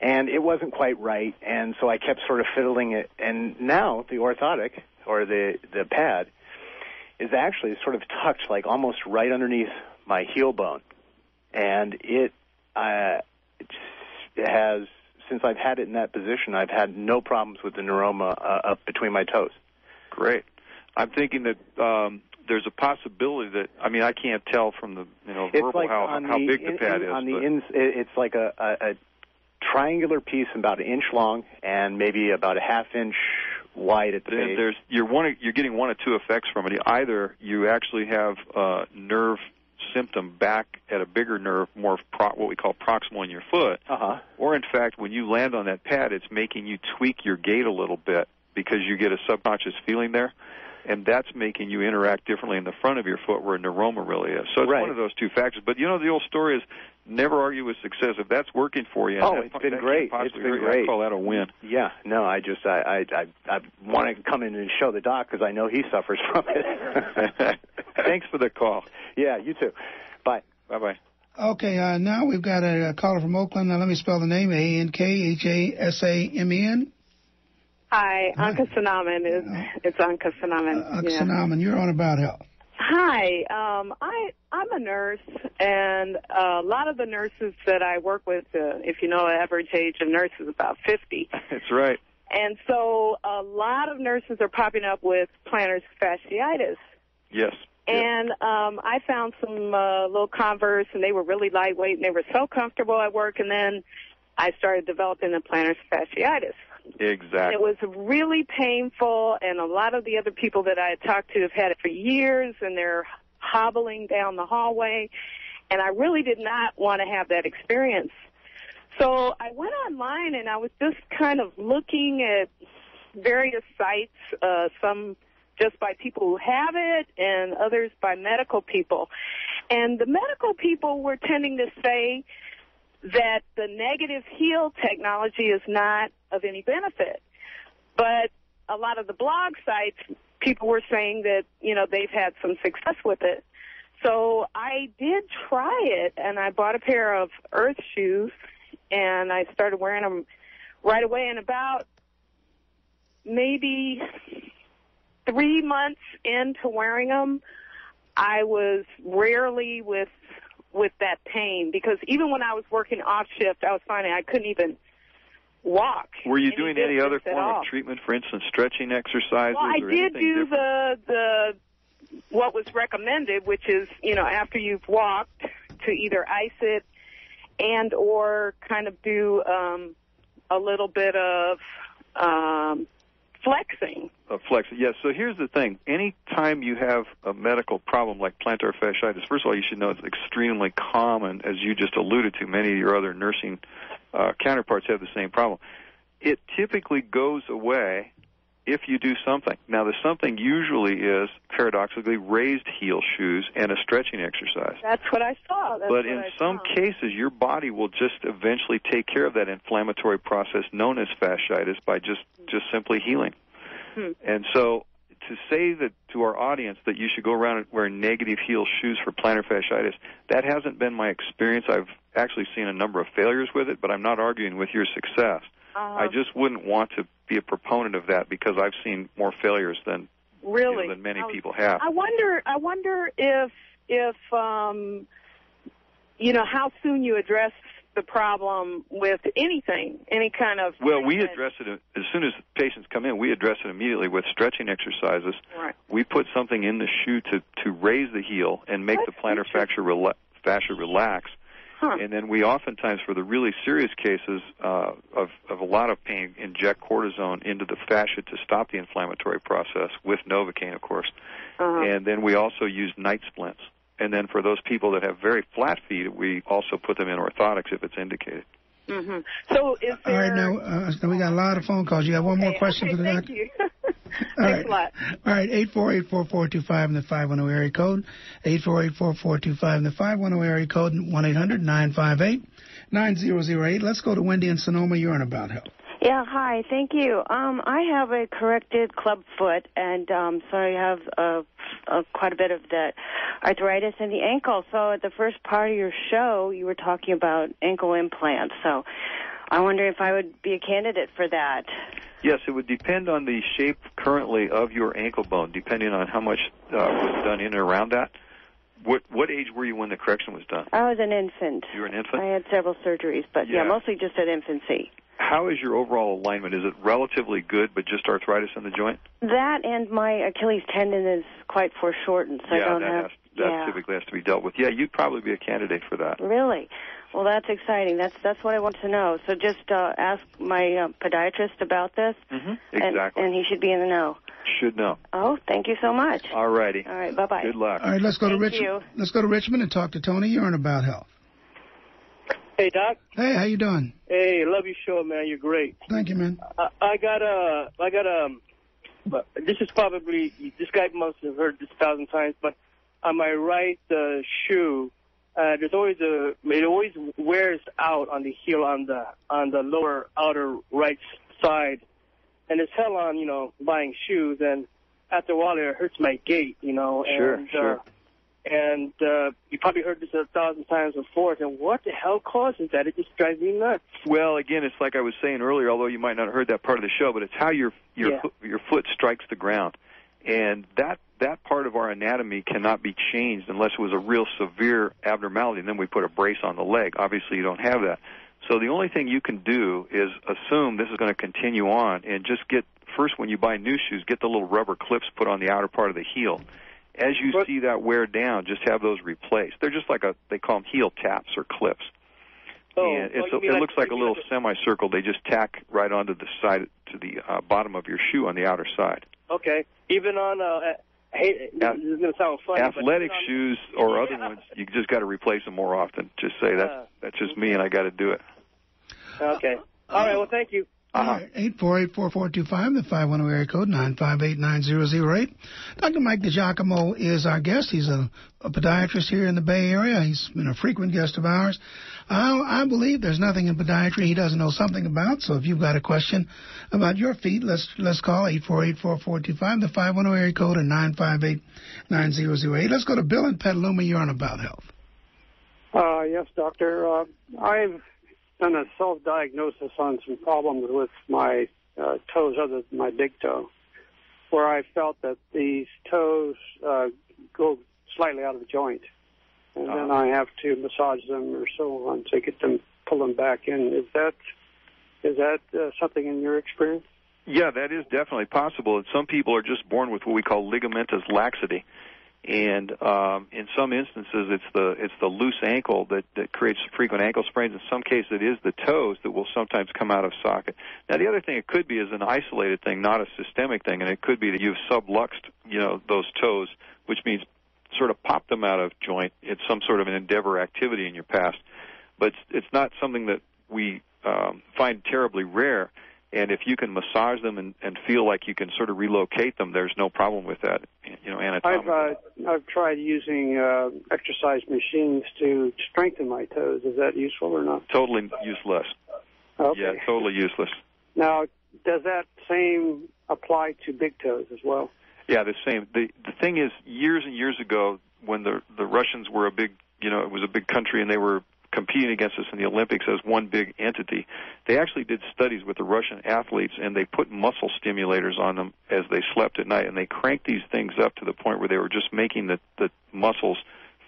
And it wasn't quite right, and so I kept sort of fiddling it. And now the orthotic or the the pad is actually sort of tucked like almost right underneath my heel bone, and it uh, it has since I've had it in that position, I've had no problems with the neuroma uh, up between my toes. Great. I'm thinking that um, there's a possibility that I mean I can't tell from the you know It's verbal like how how the big the pad in- is. on the ins, it's like a, a, a triangular piece about an inch long and maybe about a half inch wide at the Then base. there's you're one you're getting one of two effects from it. Either you actually have a nerve symptom back at a bigger nerve, more pro, what we call proximal in your foot, Uh-huh. or in fact, when you land on that pad, it's making you tweak your gait a little bit because you get a subconscious feeling there, and that's making you interact differently in the front of your foot where a neuroma really is. So it's Right. one of those two factors. But you know, the old story is never argue with success. If that's working for you, Oh, that- it's been great. It's been hurt great. I call that a win. Yeah, no, I just I I I, I want to come in and show the doc because I know he suffers from it. Thanks for the call. Yeah, you too. Bye. Bye bye. Okay, uh, now we've got a, a caller from Oakland. Now let me spell the name: A N K H A S A M E N. Hi, Anka Sanaman is it's Anka Sanaman. yeah. Oxanaman, you're on About Health. Hi, um, I I'm a nurse, and a lot of the nurses that I work with, uh, if you know, the average age of nurse is about fifty, That's right. and so a lot of nurses are popping up with plantar fasciitis. Yes. And um, I found some uh, little Converse, and they were really lightweight, and they were so comfortable at work. And then I started developing the plantar fasciitis. Exactly. It was really painful, and a lot of the other people that I had talked to have had it for years, and they're hobbling down the hallway. And I really did not want to have that experience. So I went online, and I was just kind of looking at various sites, uh, some just by people who have it, and others by medical people. And the medical people were tending to say that the negative heel technology is not of any benefit. But a lot of the blog sites, people were saying that, you know, they've had some success with it. So I did try it and I bought a pair of earth shoes and I started wearing them right away. And about maybe three months into wearing them, I was rarely with with that pain because even when I was working off shift, I was finding I couldn't even walk. Were you any doing any other form of treatment, for instance, stretching exercises Well, I did do different? the the what was recommended, which is you know after you've walked to either ice it and or kind of do um, a little bit of um, flexing. Uh, flex. Yes. So here's the thing. Anytime you have a medical problem like plantar fasciitis, first of all, you should know it's extremely common, as you just alluded to. Many of your other nursing uh, counterparts have the same problem. It typically goes away if you do something. Now, the something usually is, paradoxically, raised heel shoes and a stretching exercise. That's what I saw. That's but in I some found. cases, your body will just eventually take care of that inflammatory process known as fasciitis by just just simply healing. Hmm. And so, to say that to our audience that you should go around and wear negative heel shoes for plantar fasciitis, that hasn't been my experience. I've actually seen a number of failures with it, but I'm not arguing with your success. Uh-huh. I just wouldn't want to be a proponent of that because I've seen more failures than really you know, than many I people have. I wonder. I wonder if if um, you know how soon you address the problem with anything, any kind of Well, we address it as soon as patients come in. We address it immediately with stretching exercises. Right. We put something in the shoe to to raise the heel and make the plantar fascia rela- fascia relax. And then we oftentimes, for the really serious cases uh, of of a lot of pain, inject cortisone into the fascia to stop the inflammatory process with novocaine, of course. Uh-huh. And then we also use night splints. And then for those people that have very flat feet, we also put them in orthotics if it's indicated. Hmm So is there... All right, now, uh, now we got a lot of phone calls. You got one more question okay, for the thank doctor? you. All Thanks right. a lot. All right, eight four eight four four two five in the five one zero area code, eight four eight four four two five in the five one zero area code, one eight hundred nine five eight nine zero zero eight. Let's go to Wendy in Sonoma. You're on about help. Yeah, hi, thank you. Um, I have a corrected club foot, and um, so I have uh, uh, quite a bit of that arthritis in the ankle. So at the first part of your show, you were talking about ankle implants. So I wonder if I would be a candidate for that. Yes, it would depend on the shape currently of your ankle bone, depending on how much uh, was done in and around that. What what age were you when the correction was done? I was an infant. You were an infant. I had several surgeries, but yeah, Yeah. mostly just at infancy. How is your overall alignment? Is it relatively good, but just arthritis in the joint? That and my Achilles tendon is quite foreshortened, so I yeah, don't that have. has that yeah. typically has to be dealt with. Yeah, you'd probably be a candidate for that. Really? Well, that's exciting. That's that's what I want to know. So just uh, ask my uh, podiatrist about this, Mm-hmm. and, Exactly. and he should be in the know. Should know. Oh, thank you so much. All righty. All right, bye bye. Good luck. All right, let's go to Thank Richmond. you. Let's go to Richmond and talk to Tony. You're on about health. Hey, Doc. Hey, how you doing? Hey, love your show, man. You're great. Thank you, man. I, I got a, I got a, but this is probably this guy must have heard this a thousand times, but on my right uh, shoe, uh, there's always a, it always wears out on the heel on the on the lower outer right side, and it's hell on you know buying shoes, and after a while it hurts my gait, you know. Sure, and, sure. Uh, and uh, you probably heard this a thousand times before. And what the hell causes that? It just drives me nuts. Well, again, it's like I was saying earlier, although you might not have heard that part of the show, but it's how your your Yeah. your foot strikes the ground, and that that part of our anatomy cannot be changed unless it was a real severe abnormality, and then we put a brace on the leg. Obviously, you don't have that. So the only thing you can do is assume this is going to continue on, and just get first when you buy new shoes, get the little rubber clips put on the outer part of the heel. As you see that wear down, just have those replaced. They're just like a they call them heel taps or clips. Oh, and oh, it's mean it like- looks like a little semicircle. They just tack right onto the side to the uh, bottom of your shoe on the outer side. Okay. Even on, uh, hate, this is going to sound funny. Athletic shoes or other ones, you just got to replace them more often. Just say that Uh, that's just me, and I got to do it. Okay. All right. Well, thank you. All right, eight four eight four four two five, the five one zero area code nine five eight nine zero zero eight. Dr. Mike DiGiacomo is our guest. He's a, a podiatrist here in the Bay Area. He's been a frequent guest of ours. I, I believe there's nothing in podiatry he doesn't know something about. So if you've got a question about your feet, let's let's call eight four eight four four two five, the five one zero area code and nine five eight nine zero zero eight. Let's go to Bill in Petaluma. You're on about health. Uh, yes, doctor. Uh, I've done a self-diagnosis on some problems with my uh, toes other than my big toe, where I felt that these toes uh, go slightly out of joint, and then I have to massage them or so on to get them pull them back in. Is that is that uh, something in your experience? Yeah, that is definitely possible. And some people are just born with what we call ligamentous laxity. And um, in some instances, it's the it's the loose ankle that, that creates frequent ankle sprains. In some cases, it is the toes that will sometimes come out of socket. Now, the other thing it could be is an isolated thing, not a systemic thing, and it could be that you've subluxed, you know, those toes, which means sort of popped them out of joint. It's some sort of an endeavor activity in your past, but it's, it's not something that we um, find terribly rare. And if you can massage them and, and feel like you can sort of relocate them, there's no problem with that. You know, anatomically. I've uh, I've tried using uh, exercise machines to strengthen my toes. Is that useful or not? Totally useless. Okay. Yeah, totally useless. Now, does that same apply to big toes as well? Yeah, the same. The the thing is, years and years ago, when the the Russians were a big, you know, it was a big country, and they were competing against us in the Olympics as one big entity. They actually did studies with the Russian athletes and they put muscle stimulators on them as they slept at night and they cranked these things up to the point where they were just making the, the muscles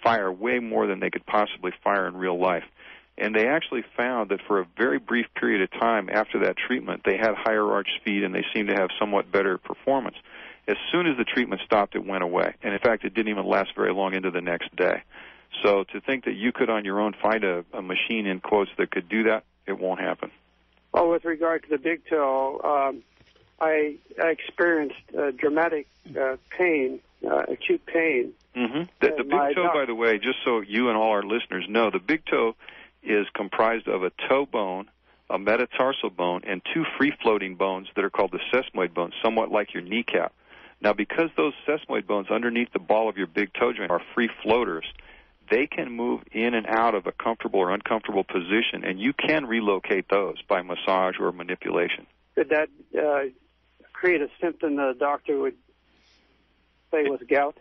fire way more than they could possibly fire in real life. And they actually found that for a very brief period of time after that treatment, they had higher arch speed and they seemed to have somewhat better performance. As soon as the treatment stopped, it went away. And in fact, it didn't even last very long into the next day. So to think that you could on your own find a, a machine in quotes that could do that, it won't happen. Well, with regard to the big toe, um, I, I experienced uh, dramatic uh, pain, uh, acute pain. Mm-hmm. The, the big toe, by the way, just so you and all our listeners know, the big toe is comprised of a toe bone, a metatarsal bone, and two free-floating bones that are called the sesamoid bones, somewhat like your kneecap. Now, because those sesamoid bones underneath the ball of your big toe joint are free floaters, they can move in and out of a comfortable or uncomfortable position, and you can relocate those by massage or manipulation. Could that uh, create a symptom that a doctor would say was gout?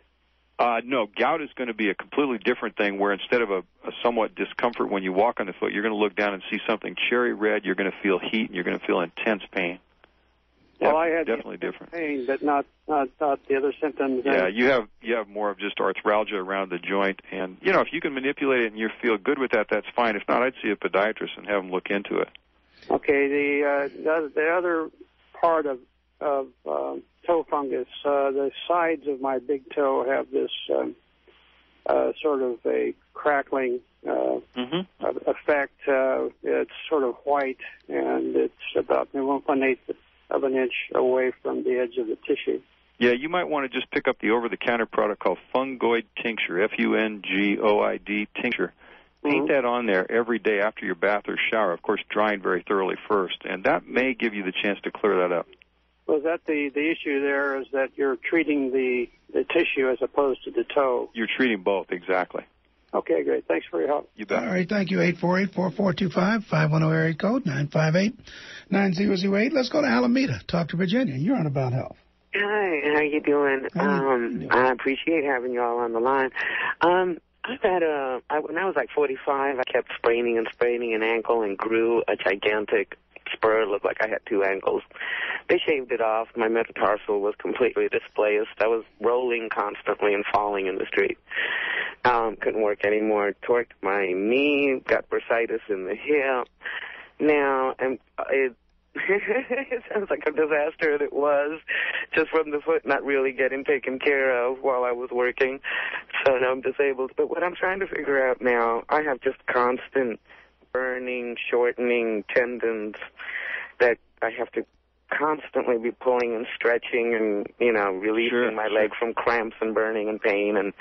Uh, no, gout is going to be a completely different thing where instead of a, a somewhat discomfort when you walk on the foot, you're going to look down and see something cherry red, you're going to feel heat, and you're going to feel intense pain. Well, I had definitely different pain, but not not not the other symptoms. Yeah, you have you have more of just arthralgia around the joint, and you know if you can manipulate it and you feel good with that, that's fine. If not, I'd see a podiatrist and have them look into it. Okay, the uh, the, the other part of of uh, toe fungus, uh, the sides of my big toe have this um, uh, sort of a crackling uh, mm-hmm. effect. Uh, it's sort of white, and it's about one eighth of an inch away from the edge of the tissue. Yeah, you might want to just pick up the over-the-counter product called Fungoid Tincture, F-U-N-G-O-I-D Tincture. Paint Mm-hmm. that on there every day after your bath or shower, of course, drying very thoroughly first, and that may give you the chance to clear that up. Was that the the issue there? Is that you're treating the the tissue as opposed to the toe? You're treating both, exactly. Okay, great. Thanks for your help. You bet. All right, thank you. 848-4425, 510 area code, 958-9008. Let's go to Alameda. Talk to Virginia. You're on About Health. Hi, how you doing? Um, I appreciate having you all on the line. Um, I've had a I, when I was like 45, I kept spraining and spraining an ankle and grew a gigantic spur. Looked like I had two ankles. They shaved it off. My metatarsal was completely displaced. I was rolling constantly and falling in the street. Um, couldn't work anymore. Torqued my knee. Got bursitis in the hip. Now, and it it sounds like a disaster, and it was just from the foot not really getting taken care of while I was working. So now I'm disabled. But what I'm trying to figure out now, I have just constant burning, shortening tendons that I have to constantly be pulling and stretching and, you know, releasing my leg from cramps and burning and pain and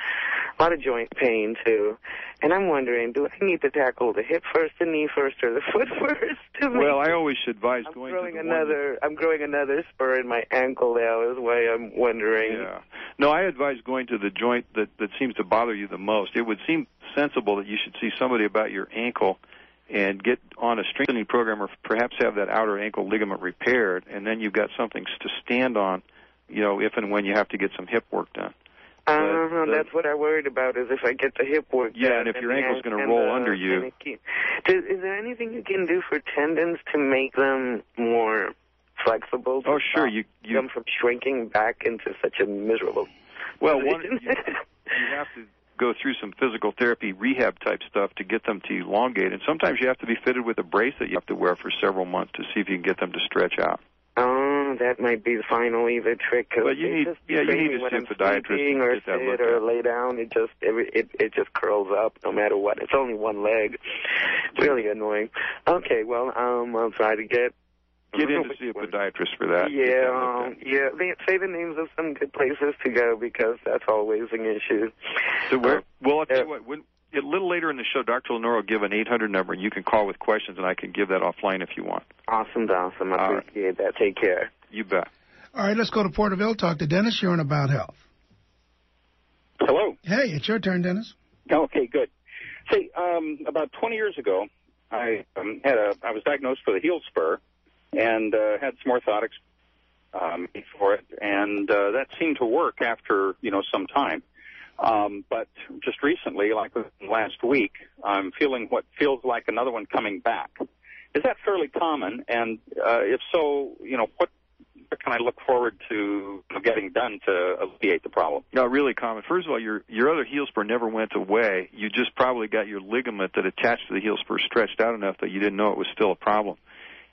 a lot of joint pain too. And I'm wondering, do I need to tackle the hip first, the knee first, or the foot first? Well, I always advise going growing to the one another I'm growing another spur in my ankle now is why I'm wondering. Yeah. No, I advise going to the joint that, that seems to bother you the most. It would seem sensible that you should see somebody about your ankle and get on a strengthening program or perhaps have that outer ankle ligament repaired and then you've got something to stand on, you know, if and when you have to get some hip work done. Uh, But the- that's what I worried about is if I get the hip work. Yeah, done and if your ankle's gonna roll the- under you- Does, is there anything you can do for tendons to make them more flexible? Oh, sure. You you them from shrinking back into such a miserable. well, one, you, you have to go through some physical therapy rehab type stuff to get them to elongate, and sometimes you have to be fitted with a brace that you have to wear for several months to see if you can get them to stretch out. Oh, that might be finally the trick. But you it need- just yeah, you need to see a podiatrist or sit or at. lay down. It just every it it just curls up no matter what. It's only one leg. It's really annoying. Okay, well, um, I'll try to get Get in to see a podiatrist for that. Yeah, um, yeah. They say the names of some good places to go because that's always an issue. So where? Well, I'll tell you what. When, a little later in the show, Dr. LeNoir will give an 800 number, and you can call with questions, and I can give that offline if you want. Awesome, awesome. I All right. appreciate that. Take care. You bet. All right, let's go to Porterville. Talk to Dennis. You're on About Health. Hello. Hey, it's your turn, Dennis. Okay, good. Say, um, about 20 years ago, I um, had a I was diagnosed with a heel spur, and uh, had some orthotics um, for it, and uh, that seemed to work after you know some time. Um, but just recently, like last week, I'm feeling what feels like another one coming back. Is that fairly common? And uh, if so, you know what what can I look forward to getting done to alleviate the problem? No, really common. First of all, your your other heel spur never went away. You just probably got your ligament that attached to the heel spur stretched out enough that you didn't know it was still a problem.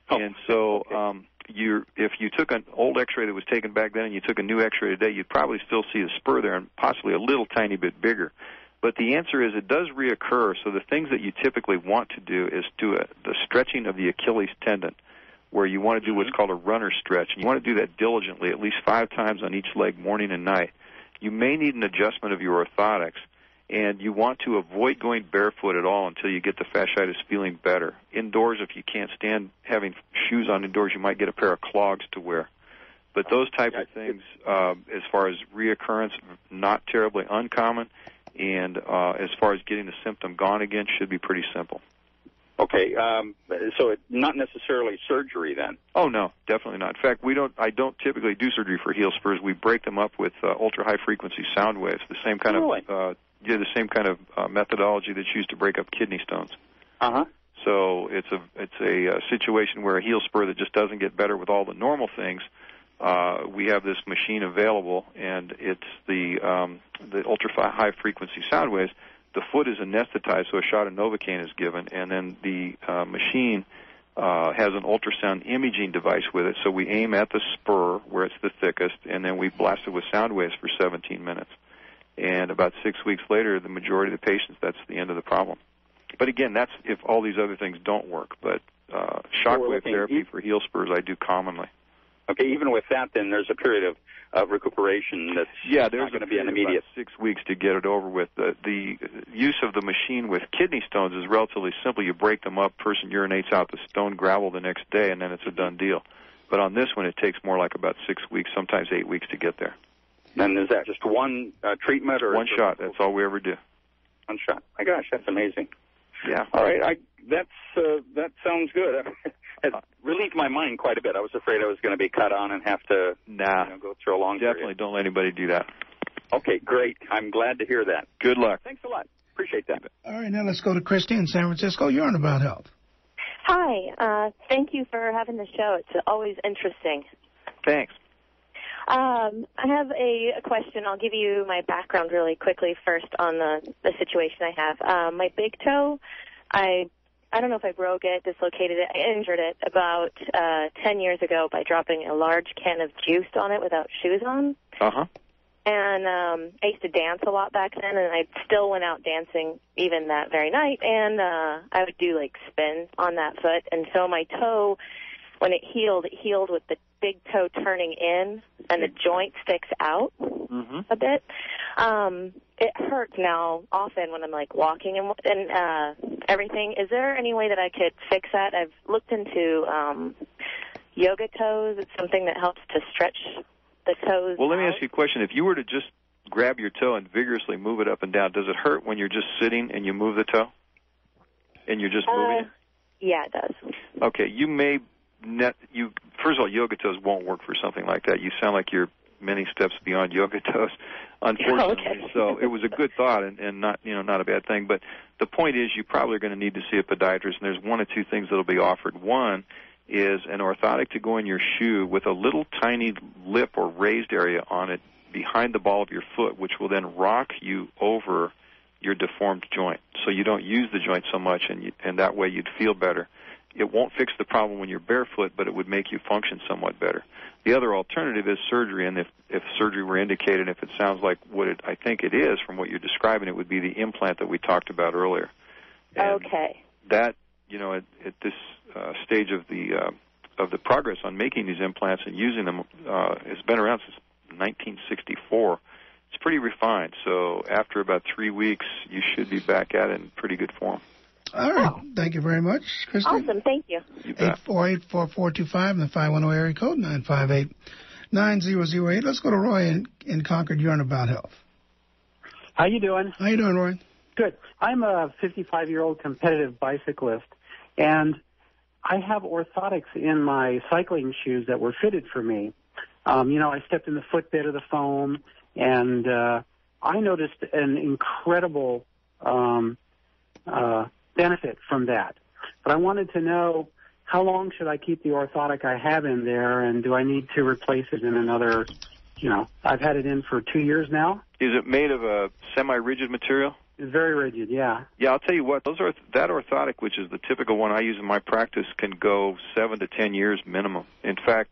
And so, um, you if you took an old X-ray that was taken back then and you took a new X-ray today, you'd probably still see a spur there and possibly a little tiny bit bigger. But the answer is it does reoccur. So the things that you typically want to do is do a, the stretching of the Achilles tendon, where you want to do what's called a runner stretch. And you want to do that diligently, at least five times on each leg, morning and night. You may need an adjustment of your orthotics, and you want to avoid going barefoot at all until you get the fasciitis feeling better. Indoors, if you can't stand having shoes on indoors, you might get a pair of clogs to wear. But those type of things, um, as far as reoccurrence, not terribly uncommon, and uh, as far as getting the symptom gone again, should be pretty simple. Okay, um, so it not necessarily surgery then. Oh no, definitely not. In fact, we don't. I don't typically do surgery for heel spurs. We break them up with uh, ultra high frequency sound waves. The same kind Really? of uh, yeah, the same kind of uh, methodology that's used to break up kidney stones. Uh huh. So it's a it's a uh, situation where a heel spur that just doesn't get better with all the normal things. Uh, we have this machine available, and it's the um, the ultra high frequency sound waves. The foot is anesthetized, so a shot of Novocaine is given, and then the uh, machine uh, has an ultrasound imaging device with it. So we aim at the spur where it's the thickest, and then we blast it with sound waves for 17 minutes. And about six weeks later, the majority of the patients, that's the end of the problem. But again, that's if all these other things don't work. But uh, shockwave looking- therapy for heel spurs, I do commonly. Okay, even with that, then there's a period of, of recuperation that's Yeah, there's going to be an immediate. about six weeks to get it over with. The, the use of the machine with kidney stones is relatively simple. You break them up, person urinates out the stone gravel the next day, and then it's a done deal. But on this one, it takes more like about six weeks, sometimes eight weeks to get there. And is that just one uh, treatment or One shot. That's all we ever do. One shot. My gosh, that's amazing. Yeah. All right, I that's uh, that sounds good. It relieved my mind quite a bit. I was afraid I was going to be cut on and have to nah. you know, go through a long Definitely don't let anybody do that. Okay, great. I'm glad to hear that. Good luck. Thanks a lot. Appreciate that. All right, now let's go to Christy in San Francisco. You're on About Health. Hi. Uh, thank you for having the show. It's always interesting. Thanks. Um, I have a, a question. I'll give you my background really quickly first on the, the situation I have. Um, my big toe, I I don't know if I broke it, dislocated it, I injured it about uh, 10 years ago by dropping a large can of juice on it without shoes on. Uh huh. And um, I used to dance a lot back then, and I still went out dancing even that very night. And uh, I would do like spins on that foot, and so my toe, when it healed, it healed with the big toe turning in, and the joint sticks out Mm-hmm. a bit. Um, it hurts now often when I'm like walking and and uh, everything. Is there any way that I could fix that? I've looked into um, yoga toes. It's something that helps to stretch the toes. Well, let me out. ask you a question. If you were to just grab your toe and vigorously move it up and down, does it hurt when you're just sitting and you move the toe? And you're just moving it? Uh, yeah, it does. Okay, you may net you first of all yoga toes won't work for something like that. You sound like you're many steps beyond yoga toes, unfortunately. Okay. so it was a good thought and, and not you know not a bad thing. But the point is, you probably are going to need to see a podiatrist, and there's one or two things that'll be offered. One is an orthotic to go in your shoe with a little tiny lip or raised area on it behind the ball of your foot, which will then rock you over your deformed joint, so you don't use the joint so much, and you, and that way you'd feel better. It won't fix the problem when you're barefoot, but it would make you function somewhat better. The other alternative is surgery, and if if surgery were indicated, if it sounds like what it, I think it is from what you're describing, it would be the implant that we talked about earlier. And Okay. That you know, at, at this uh, stage of the uh, of the progress on making these implants and using them uh, has been around since 1964. It's pretty refined. So after about three weeks, you should be back at it in pretty good form. All right. Thank you very much, Christy. Awesome. Thank you. Eight four eight four four two five and the five one zero area code nine five eight nine zero zero eight. Let's go to Roy in, in Concord. You're on about health. How you doing? How you doing, Roy? Good. I'm a 55 year old competitive bicyclist, and I have orthotics in my cycling shoes that were fitted for me. Um, you know, I stepped in the footbed of the foam, and uh, I noticed an incredible um, uh, benefit from that. But I wanted to know how long should I keep the orthotic I have in there, and do I need to replace it in another? You know, I've had it in for two years now. Is it made of a semi-rigid material? It's very rigid. Yeah. Yeah, I'll tell you what. Those are that orthotic, which is the typical one I use in my practice, can go seven to ten years minimum. In fact,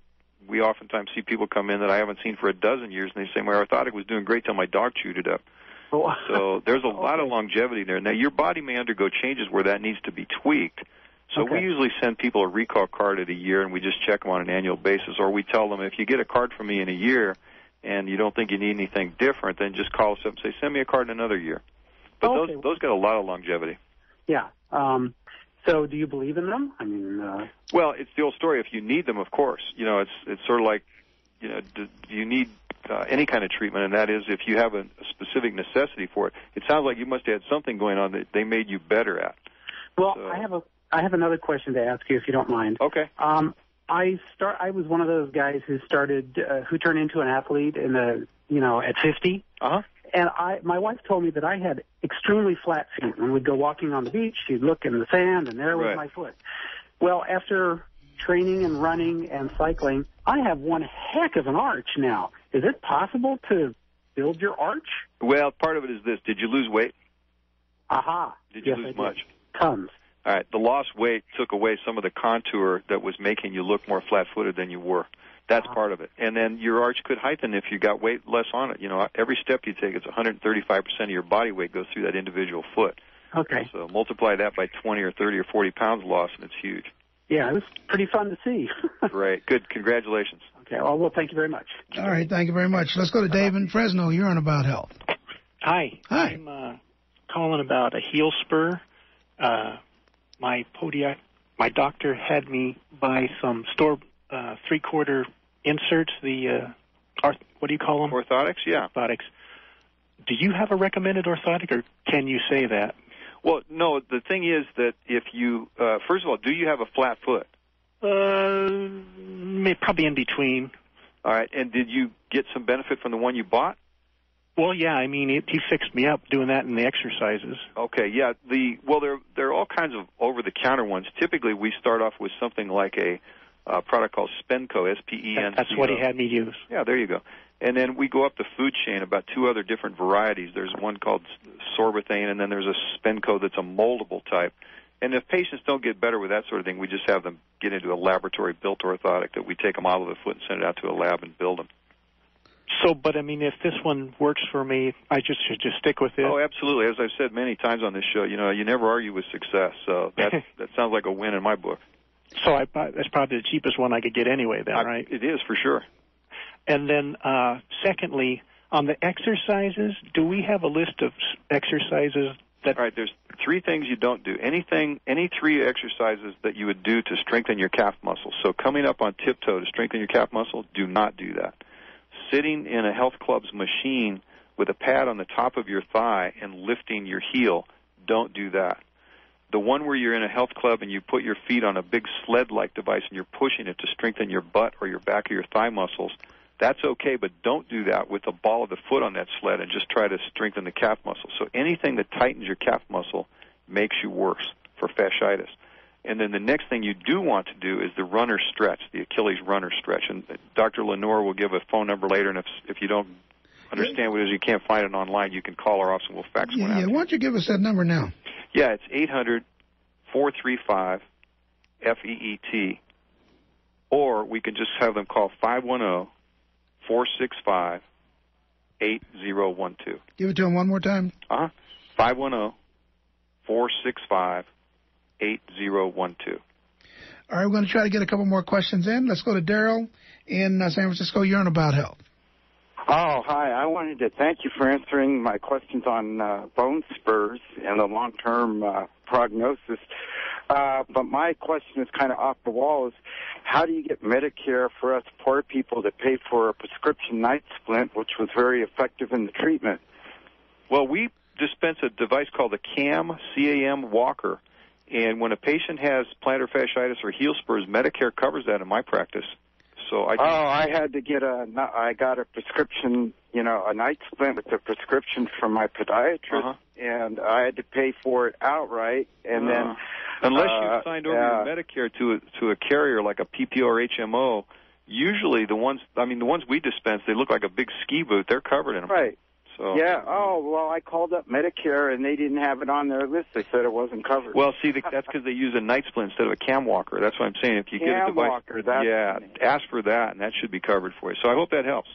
we oftentimes see people come in that I haven't seen for a dozen years, and they say my orthotic was doing great till my dog chewed it up. So there's a lot of longevity there. Now your body may undergo changes where that needs to be tweaked. So we usually send people a recall card at a year, and we just check them on an annual basis. Or we tell them if you get a card from me in a year and you don't think you need anything different, then just call us up and say send me a card in another year. But Okay. those those got a lot of longevity. Yeah. Um, so, do you believe in them? I mean, uh, Well, it's the old story. If you need them, of course, you know it's it's sort of like you know do, do you need uh, any kind of treatment, and that is if you have a, a specific necessity for it. It sounds like you must have had something going on that they made you better at. well, I have a I have another question to ask you, if you don't mind. Okay. Um, I start. I was one of those guys who started, uh, who turned into an athlete in the, you know, at 50. Uh huh. And I, my wife told me that I had extremely flat feet. When we'd go walking on the beach, she'd look in the sand, and there was Right. my foot. Well, after training and running and cycling, I have one heck of an arch now. Is it possible to build your arch? Well, part of it is this: Did you lose weight? Aha. Did you Yes, lose did. much? Tons. All right. The lost weight took away some of the contour that was making you look more flat-footed than you were. That's ah. part of it. And then your arch could heighten if you got weight less on it. You know, every step you take, it's 135% of your body weight goes through that individual foot. Okay. So multiply that by 20 or 30 or 40 pounds lost, and it's huge. Yeah, it was pretty fun to see. Great. Good. Congratulations. okay. Well, well, thank you very much. All right. Thank you very much. Let's go to Dave in Fresno. You're on about health. Hi. Hi. I'm uh, calling about a heel spur. Uh, my podia, my doctor had me buy some store uh, three-quarter inserts. The uh, orth- what do you call them? Orthotics. Yeah. Orthotics. Do you have a recommended orthotic, or can you say that? Well, no. The thing is that if you, uh, first of all, do you have a flat foot? Uh, probably in between. All right. And did you get some benefit from the one you bought? Well, yeah. I mean, it, he fixed me up doing that in the exercises. Okay, yeah. The well, there there are all kinds of over-the-counter ones. Typically, we start off with something like a uh, product called Spenco, S-P-E-N. That's what he had me use. Yeah, there you go. And then we go up the food chain about two other different varieties. There's one called Sorbothane, and then there's a Spenco that's a moldable type. And if patients don't get better with that sort of thing, we just have them get into a laboratory-built orthotic that we take them out of the foot and send it out to a lab and build them. So, but I mean, if this one works for me, I just should just stick with it. Oh, absolutely. As I've said many times on this show, you know, you never argue with success. So that that sounds like a win in my book. So I that's probably the cheapest one I could get anyway. Then, right? It is for sure. And then, uh, secondly, on the exercises, do we have a list of exercises that? All right. There's three things you don't do. Anything, any three exercises that you would do to strengthen your calf muscle. So coming up on tiptoe to strengthen your calf muscle, do not do that. Sitting in a health club's machine with a pad on the top of your thigh and lifting your heel, don't do that. The one where you're in a health club and you put your feet on a big sled-like device and you're pushing it to strengthen your butt or your back or your thigh muscles, that's okay, but don't do that with the ball of the foot on that sled and just try to strengthen the calf muscle. So anything that tightens your calf muscle makes you worse for fasciitis. And then the next thing you do want to do is the runner stretch, the Achilles runner stretch. And Dr. LeNoir will give a phone number later, and if if you don't understand what it is, you can't find it online, you can call our office and we'll fax Yeah, one out. yeah. Why don't you give us that number now? Yeah, it's eight hundred four three five F E E T, or we can just have them call five one zero four six five eight zero one two. Give it to him one more time. Uh huh. Five one zero four six five eight zero one two. All right, we're going to try to get a couple more questions in. Let's go to Daryl in uh, San Francisco. You're on about health. Oh, hi. I wanted to thank you for answering my questions on uh, bone spurs and the long-term uh, prognosis. Uh, but my question is kind of off the wall: is how do you get Medicare for us poor people to pay for a prescription night splint, which was very effective in the treatment? Well, we dispense a device called the CAM CAM Walker, and when a patient has plantar fasciitis or heel spurs, Medicare covers that in my practice. So I Oh, I had to get a. I got a prescription, you know, a night splint with a prescription from my podiatrist, Uh-huh. and I had to pay for it outright. And then, Uh, unless uh, you've signed over your Medicare to a, to a carrier like a PPO or HMO, usually the ones I mean the ones we dispense they look like a big ski boot. They're covered in them. Right. So Yeah. Oh well, I called up Medicare and they didn't have it on their list. They said it wasn't covered. Well, see, the, that's because they use a night splint instead of a cam walker. That's what I'm saying. If you get a Cam device, walker, that's yeah, ask for that, and that should be covered for you. So I hope that helps.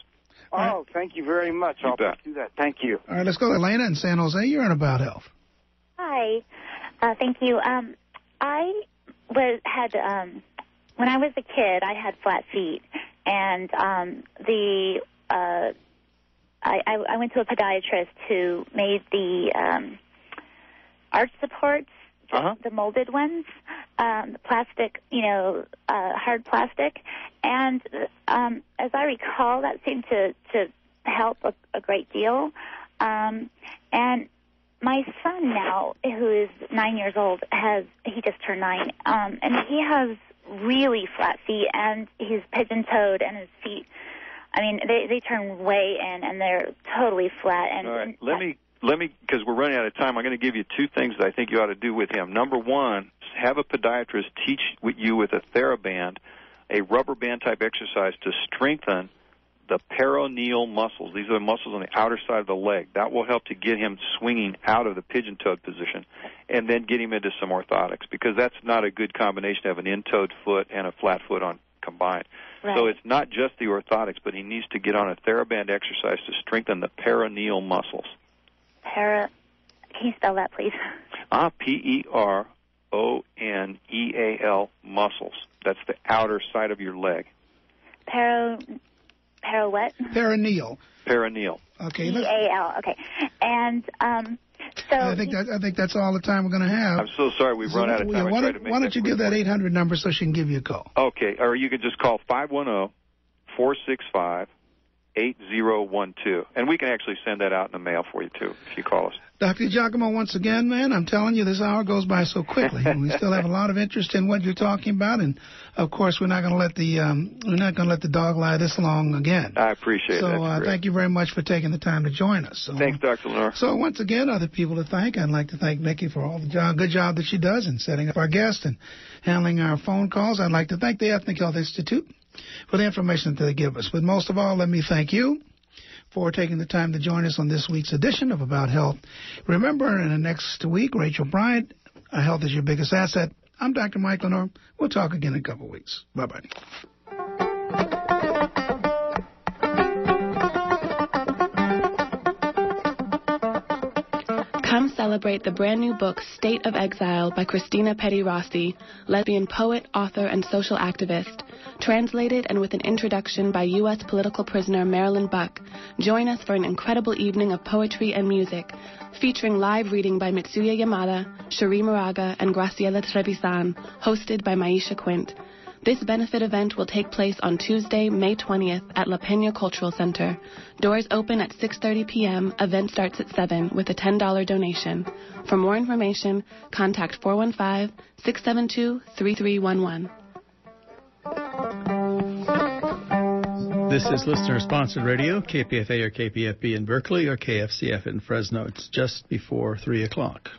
Oh, thank you very much. You I'll bet. do that. Thank you. All right, let's go to Elena in San Jose. You're on about health. Hi, uh, thank you. Um, I was had um, when I was a kid, I had flat feet, and um, the uh, I, I, I went to a podiatrist who made the um, arch supports, Uh-huh. the molded ones, um, the plastic, you know, uh, hard plastic, and um, as I recall, that seemed to to help a, a great deal. Um, and my son now, who is nine years old, has he just turned nine, um, and he has really flat feet, and he's pigeon-toed, and his feet. I mean, they they turn way in, and they're totally flat. And All right, let me let me because we're running out of time. I'm going to give you two things that I think you ought to do with him. Number one, have a podiatrist teach with you with a TheraBand, a rubber band type exercise to strengthen the peroneal muscles. These are the muscles on the outer side of the leg. That will help to get him swinging out of the pigeon-toed position, and then get him into some orthotics because that's not a good combination to have an in-toed foot and a flat foot on combined. So it's not just the orthotics, but he needs to get on a TheraBand exercise to strengthen the peroneal muscles. para. Can you spell that, please? Ah, P E R O N E A L muscles. That's the outer side of your leg. Para. Para what? Peroneal. Peroneal. Okay. E let's- A L. Okay. And um, so I think that I think that's all the time we're going to have. I'm so sorry we've run out of time. I why don't, to make why don't you give that 800 number so she can give you a call? Okay, or you can just call five one zero four six five eight zero one two, and we can actually send that out in the mail for you too if you call us. Dr. Giacomo, once again, man, I'm telling you, this hour goes by so quickly. we still have a lot of interest in what you're talking about, and of course, we're not going to let the um, we're not going to let the dog lie this long again. I appreciate so it. That's uh, thank you very much for taking the time to join us. So, Thanks, Dr. LeNoir. So once again, other people to thank. I'd like to thank Nikki for all the job, good job that she does in setting up our guests and handling our phone calls. I'd like to thank the Ethnic Health Institute for the information that they give us. But most of all, let me thank you for taking the time to join us on this week's edition of About Health. Remember, in the next week, Rachel Bryant, uh, Health is Your Biggest Asset. I'm Dr. Mike LeNoir. We'll talk again in a couple weeks. Bye-bye. Come celebrate the brand new book State of Exile by Cristina Peri Rossi, lesbian poet, author, and social activist. Translated and with an introduction by U.S. political prisoner Marilyn Buck, join us for an incredible evening of poetry and music, featuring live reading by Mitsuye Yamada, Cherríe Moraga, and Graciela Trevisan, hosted by Maisha Quint. This benefit event will take place on Tuesday, May 20th at La Pena Cultural Center. Doors open at 6:30 p.m. Event starts at 7 with a $10 donation. For more information, contact 415-672-3311. This is listener sponsored radio, KPFA or KPFB in Berkeley or KFCF in Fresno. It's just before 3 o'clock.